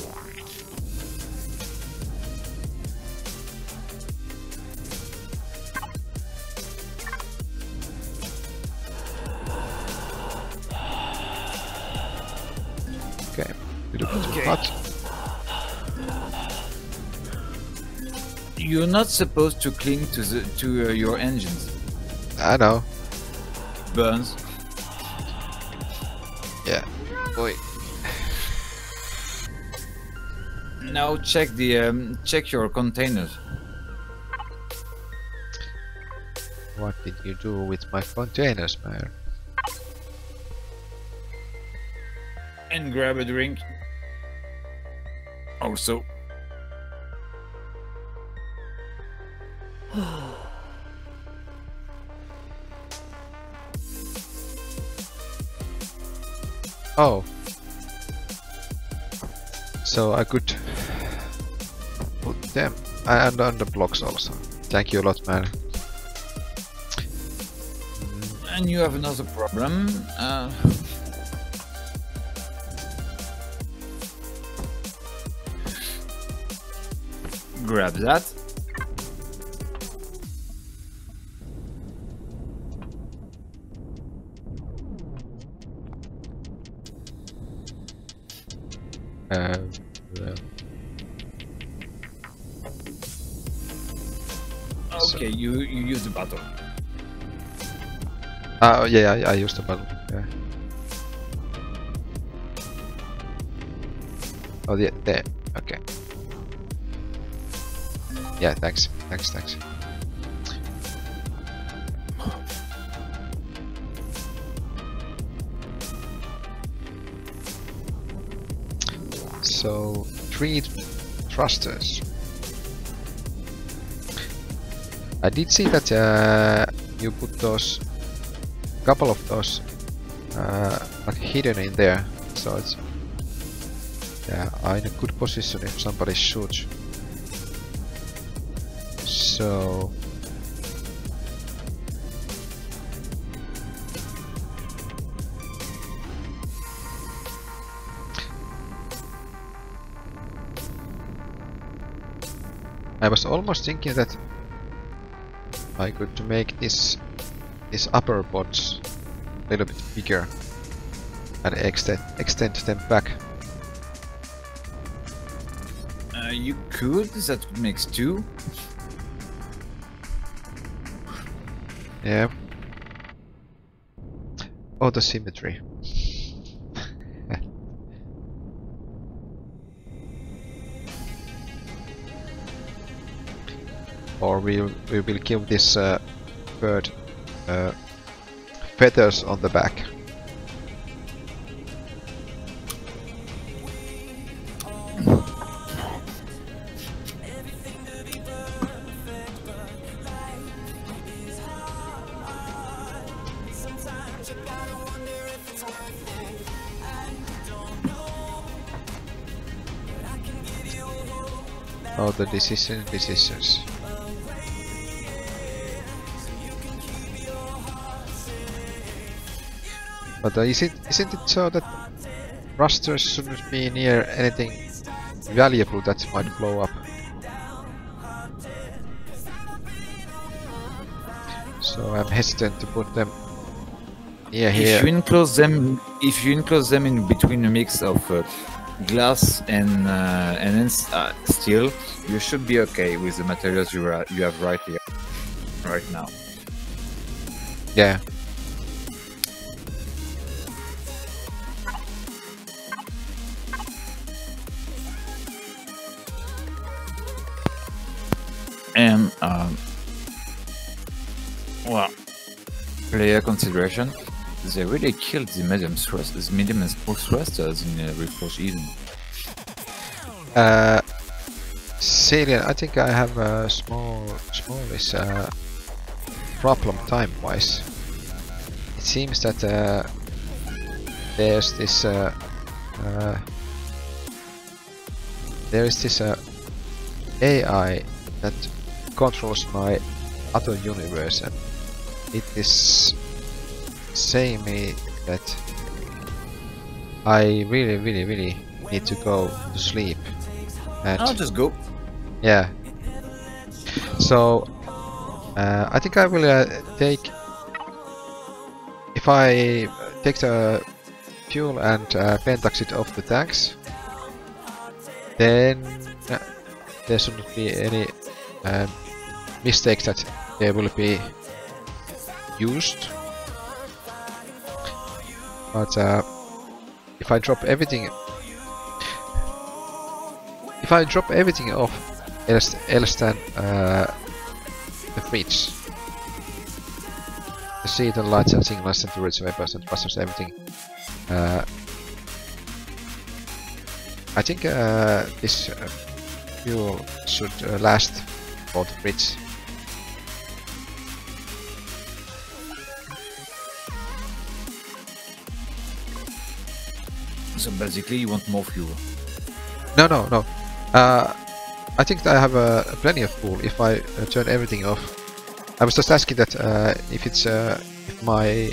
Okay. Little Okay. hot. You're not supposed to cling to the to uh, your engines. I know. Burns. Now check the um, check your containers. What did you do with my containers, man? and grab a drink. Also, Oh. So I could them and on the blocks also. Thank you a lot, man. and you have another problem. Uh, grab that. Oh yeah, I, I used the button. Yeah. Oh yeah, there. Okay. Yeah, thanks, thanks, thanks. So, three thrusters. I did see that uh, you put those couple of those uh, like hidden in there, so it's yeah, in a good position if somebody shoots. So I was almost thinking that I could make this these upper a little bit bigger and extend extend them back. Uh, you could. That makes two. Yeah. Auto symmetry. or we will, we will give this uh, bird uh, feathers on the back. Oh, the decision decisions. But uh, is it, isn't it so that thrusters shouldn't be near anything valuable that might blow up? So I'm hesitant to put them near If you enclose them, if you enclose them in between a mix of uh, glass and uh, and then uh, steel, you should be okay with the materials you you have right here, right now. Yeah. They really killed the medium thrusters, the medium and small thrusters in uh, Reforged Eden. Uh, Cillian, I think I have a small, smallish uh, problem time-wise. It seems that uh, there's this uh, uh, there is this uh, AI that controls my other universe, and it is saying me that I really, really, really need to go to sleep. And I'll just go. yeah. So uh, I think I will uh, take if I take the fuel and uh, pentaxid off the tanks, then uh, there shouldn't be any um, mistakes that they will be used. But uh, if I drop everything if I drop everything off than uh, the fridge, the seat and lights and signals and turrets, weapons and buzzers, everything, uh, I think uh, this uh, fuel should uh, last for the fridge. So basically, you want more fuel. No, no, no. Uh, I think I have uh, plenty of fuel if I uh, turn everything off. I was just asking that uh, if it's uh, if my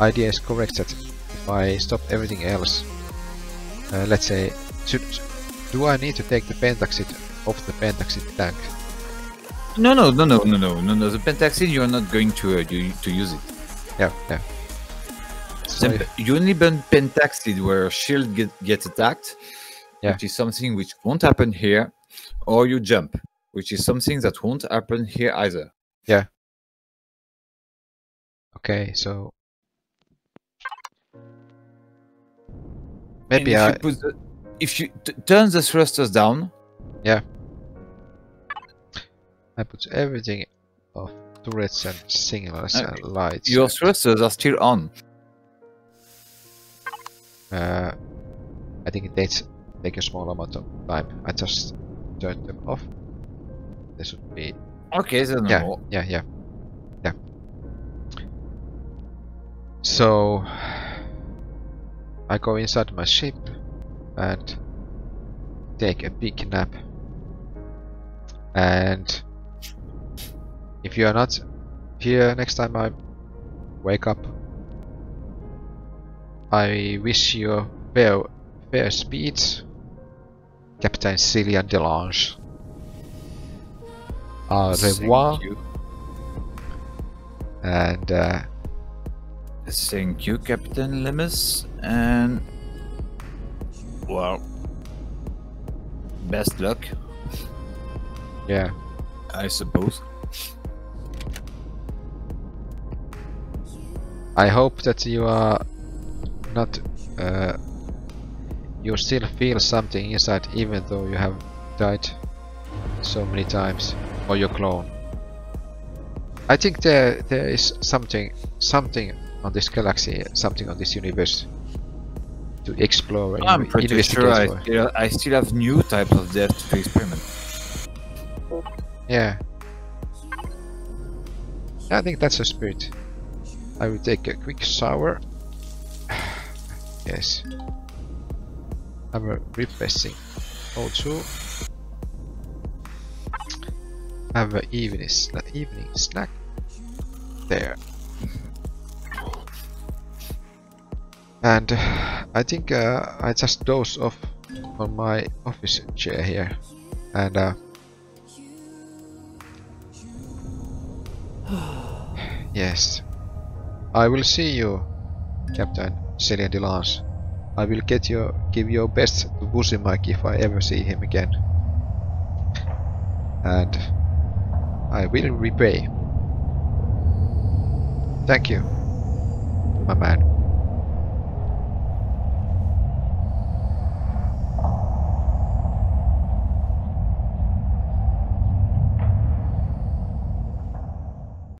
idea is correct that if I stop everything else, uh, let's say, should do I need to take the pentaxid off the pentaxid tank? No, no, no, no, no, no, no, no. The pentaxid, you are not going to uh, you, to use it. Yeah, yeah. So The- if- you only burn pentaxid where shield get, gets attacked, Yeah. which is something which won't happen here, or you jump, which is something that won't happen here either. Yeah. Okay, so And maybe if I you, put the, if you t- turn the thrusters down, Yeah. I put everything off turrets and signals Okay. and lights. your thrusters are still on. Uh, I think it takes take a small amount of time. I just turned them off. This would be Okay, then yeah, more. yeah, yeah, yeah. So I go inside my ship and take a big nap. And if you are not here next time I wake up, I wish you fair, fair speeds, Captain Cillian Delange. Au revoir, Thank you. and uh, Thank you, Captain Lemmus, and well, best luck, yeah, I suppose. I hope that you are not. Uh, you still feel something inside, even though you have died so many times. or your clone. I think there there is something something on this galaxy, something on this universe to explore and I'm pretty sure I still, I still have new types of death to experiment. Yeah. I think that's a spirit. I will take a quick shower. Yes. I'm a refreshing. Also, have an evening sna- evening snack. There. And uh, I think uh, I just doze off on my office chair here, and uh, Yes. I will see you, Captain Celine Delance. I will get your give your best to WoozieMike if I ever see him again. And I will repay. Thank you, my man.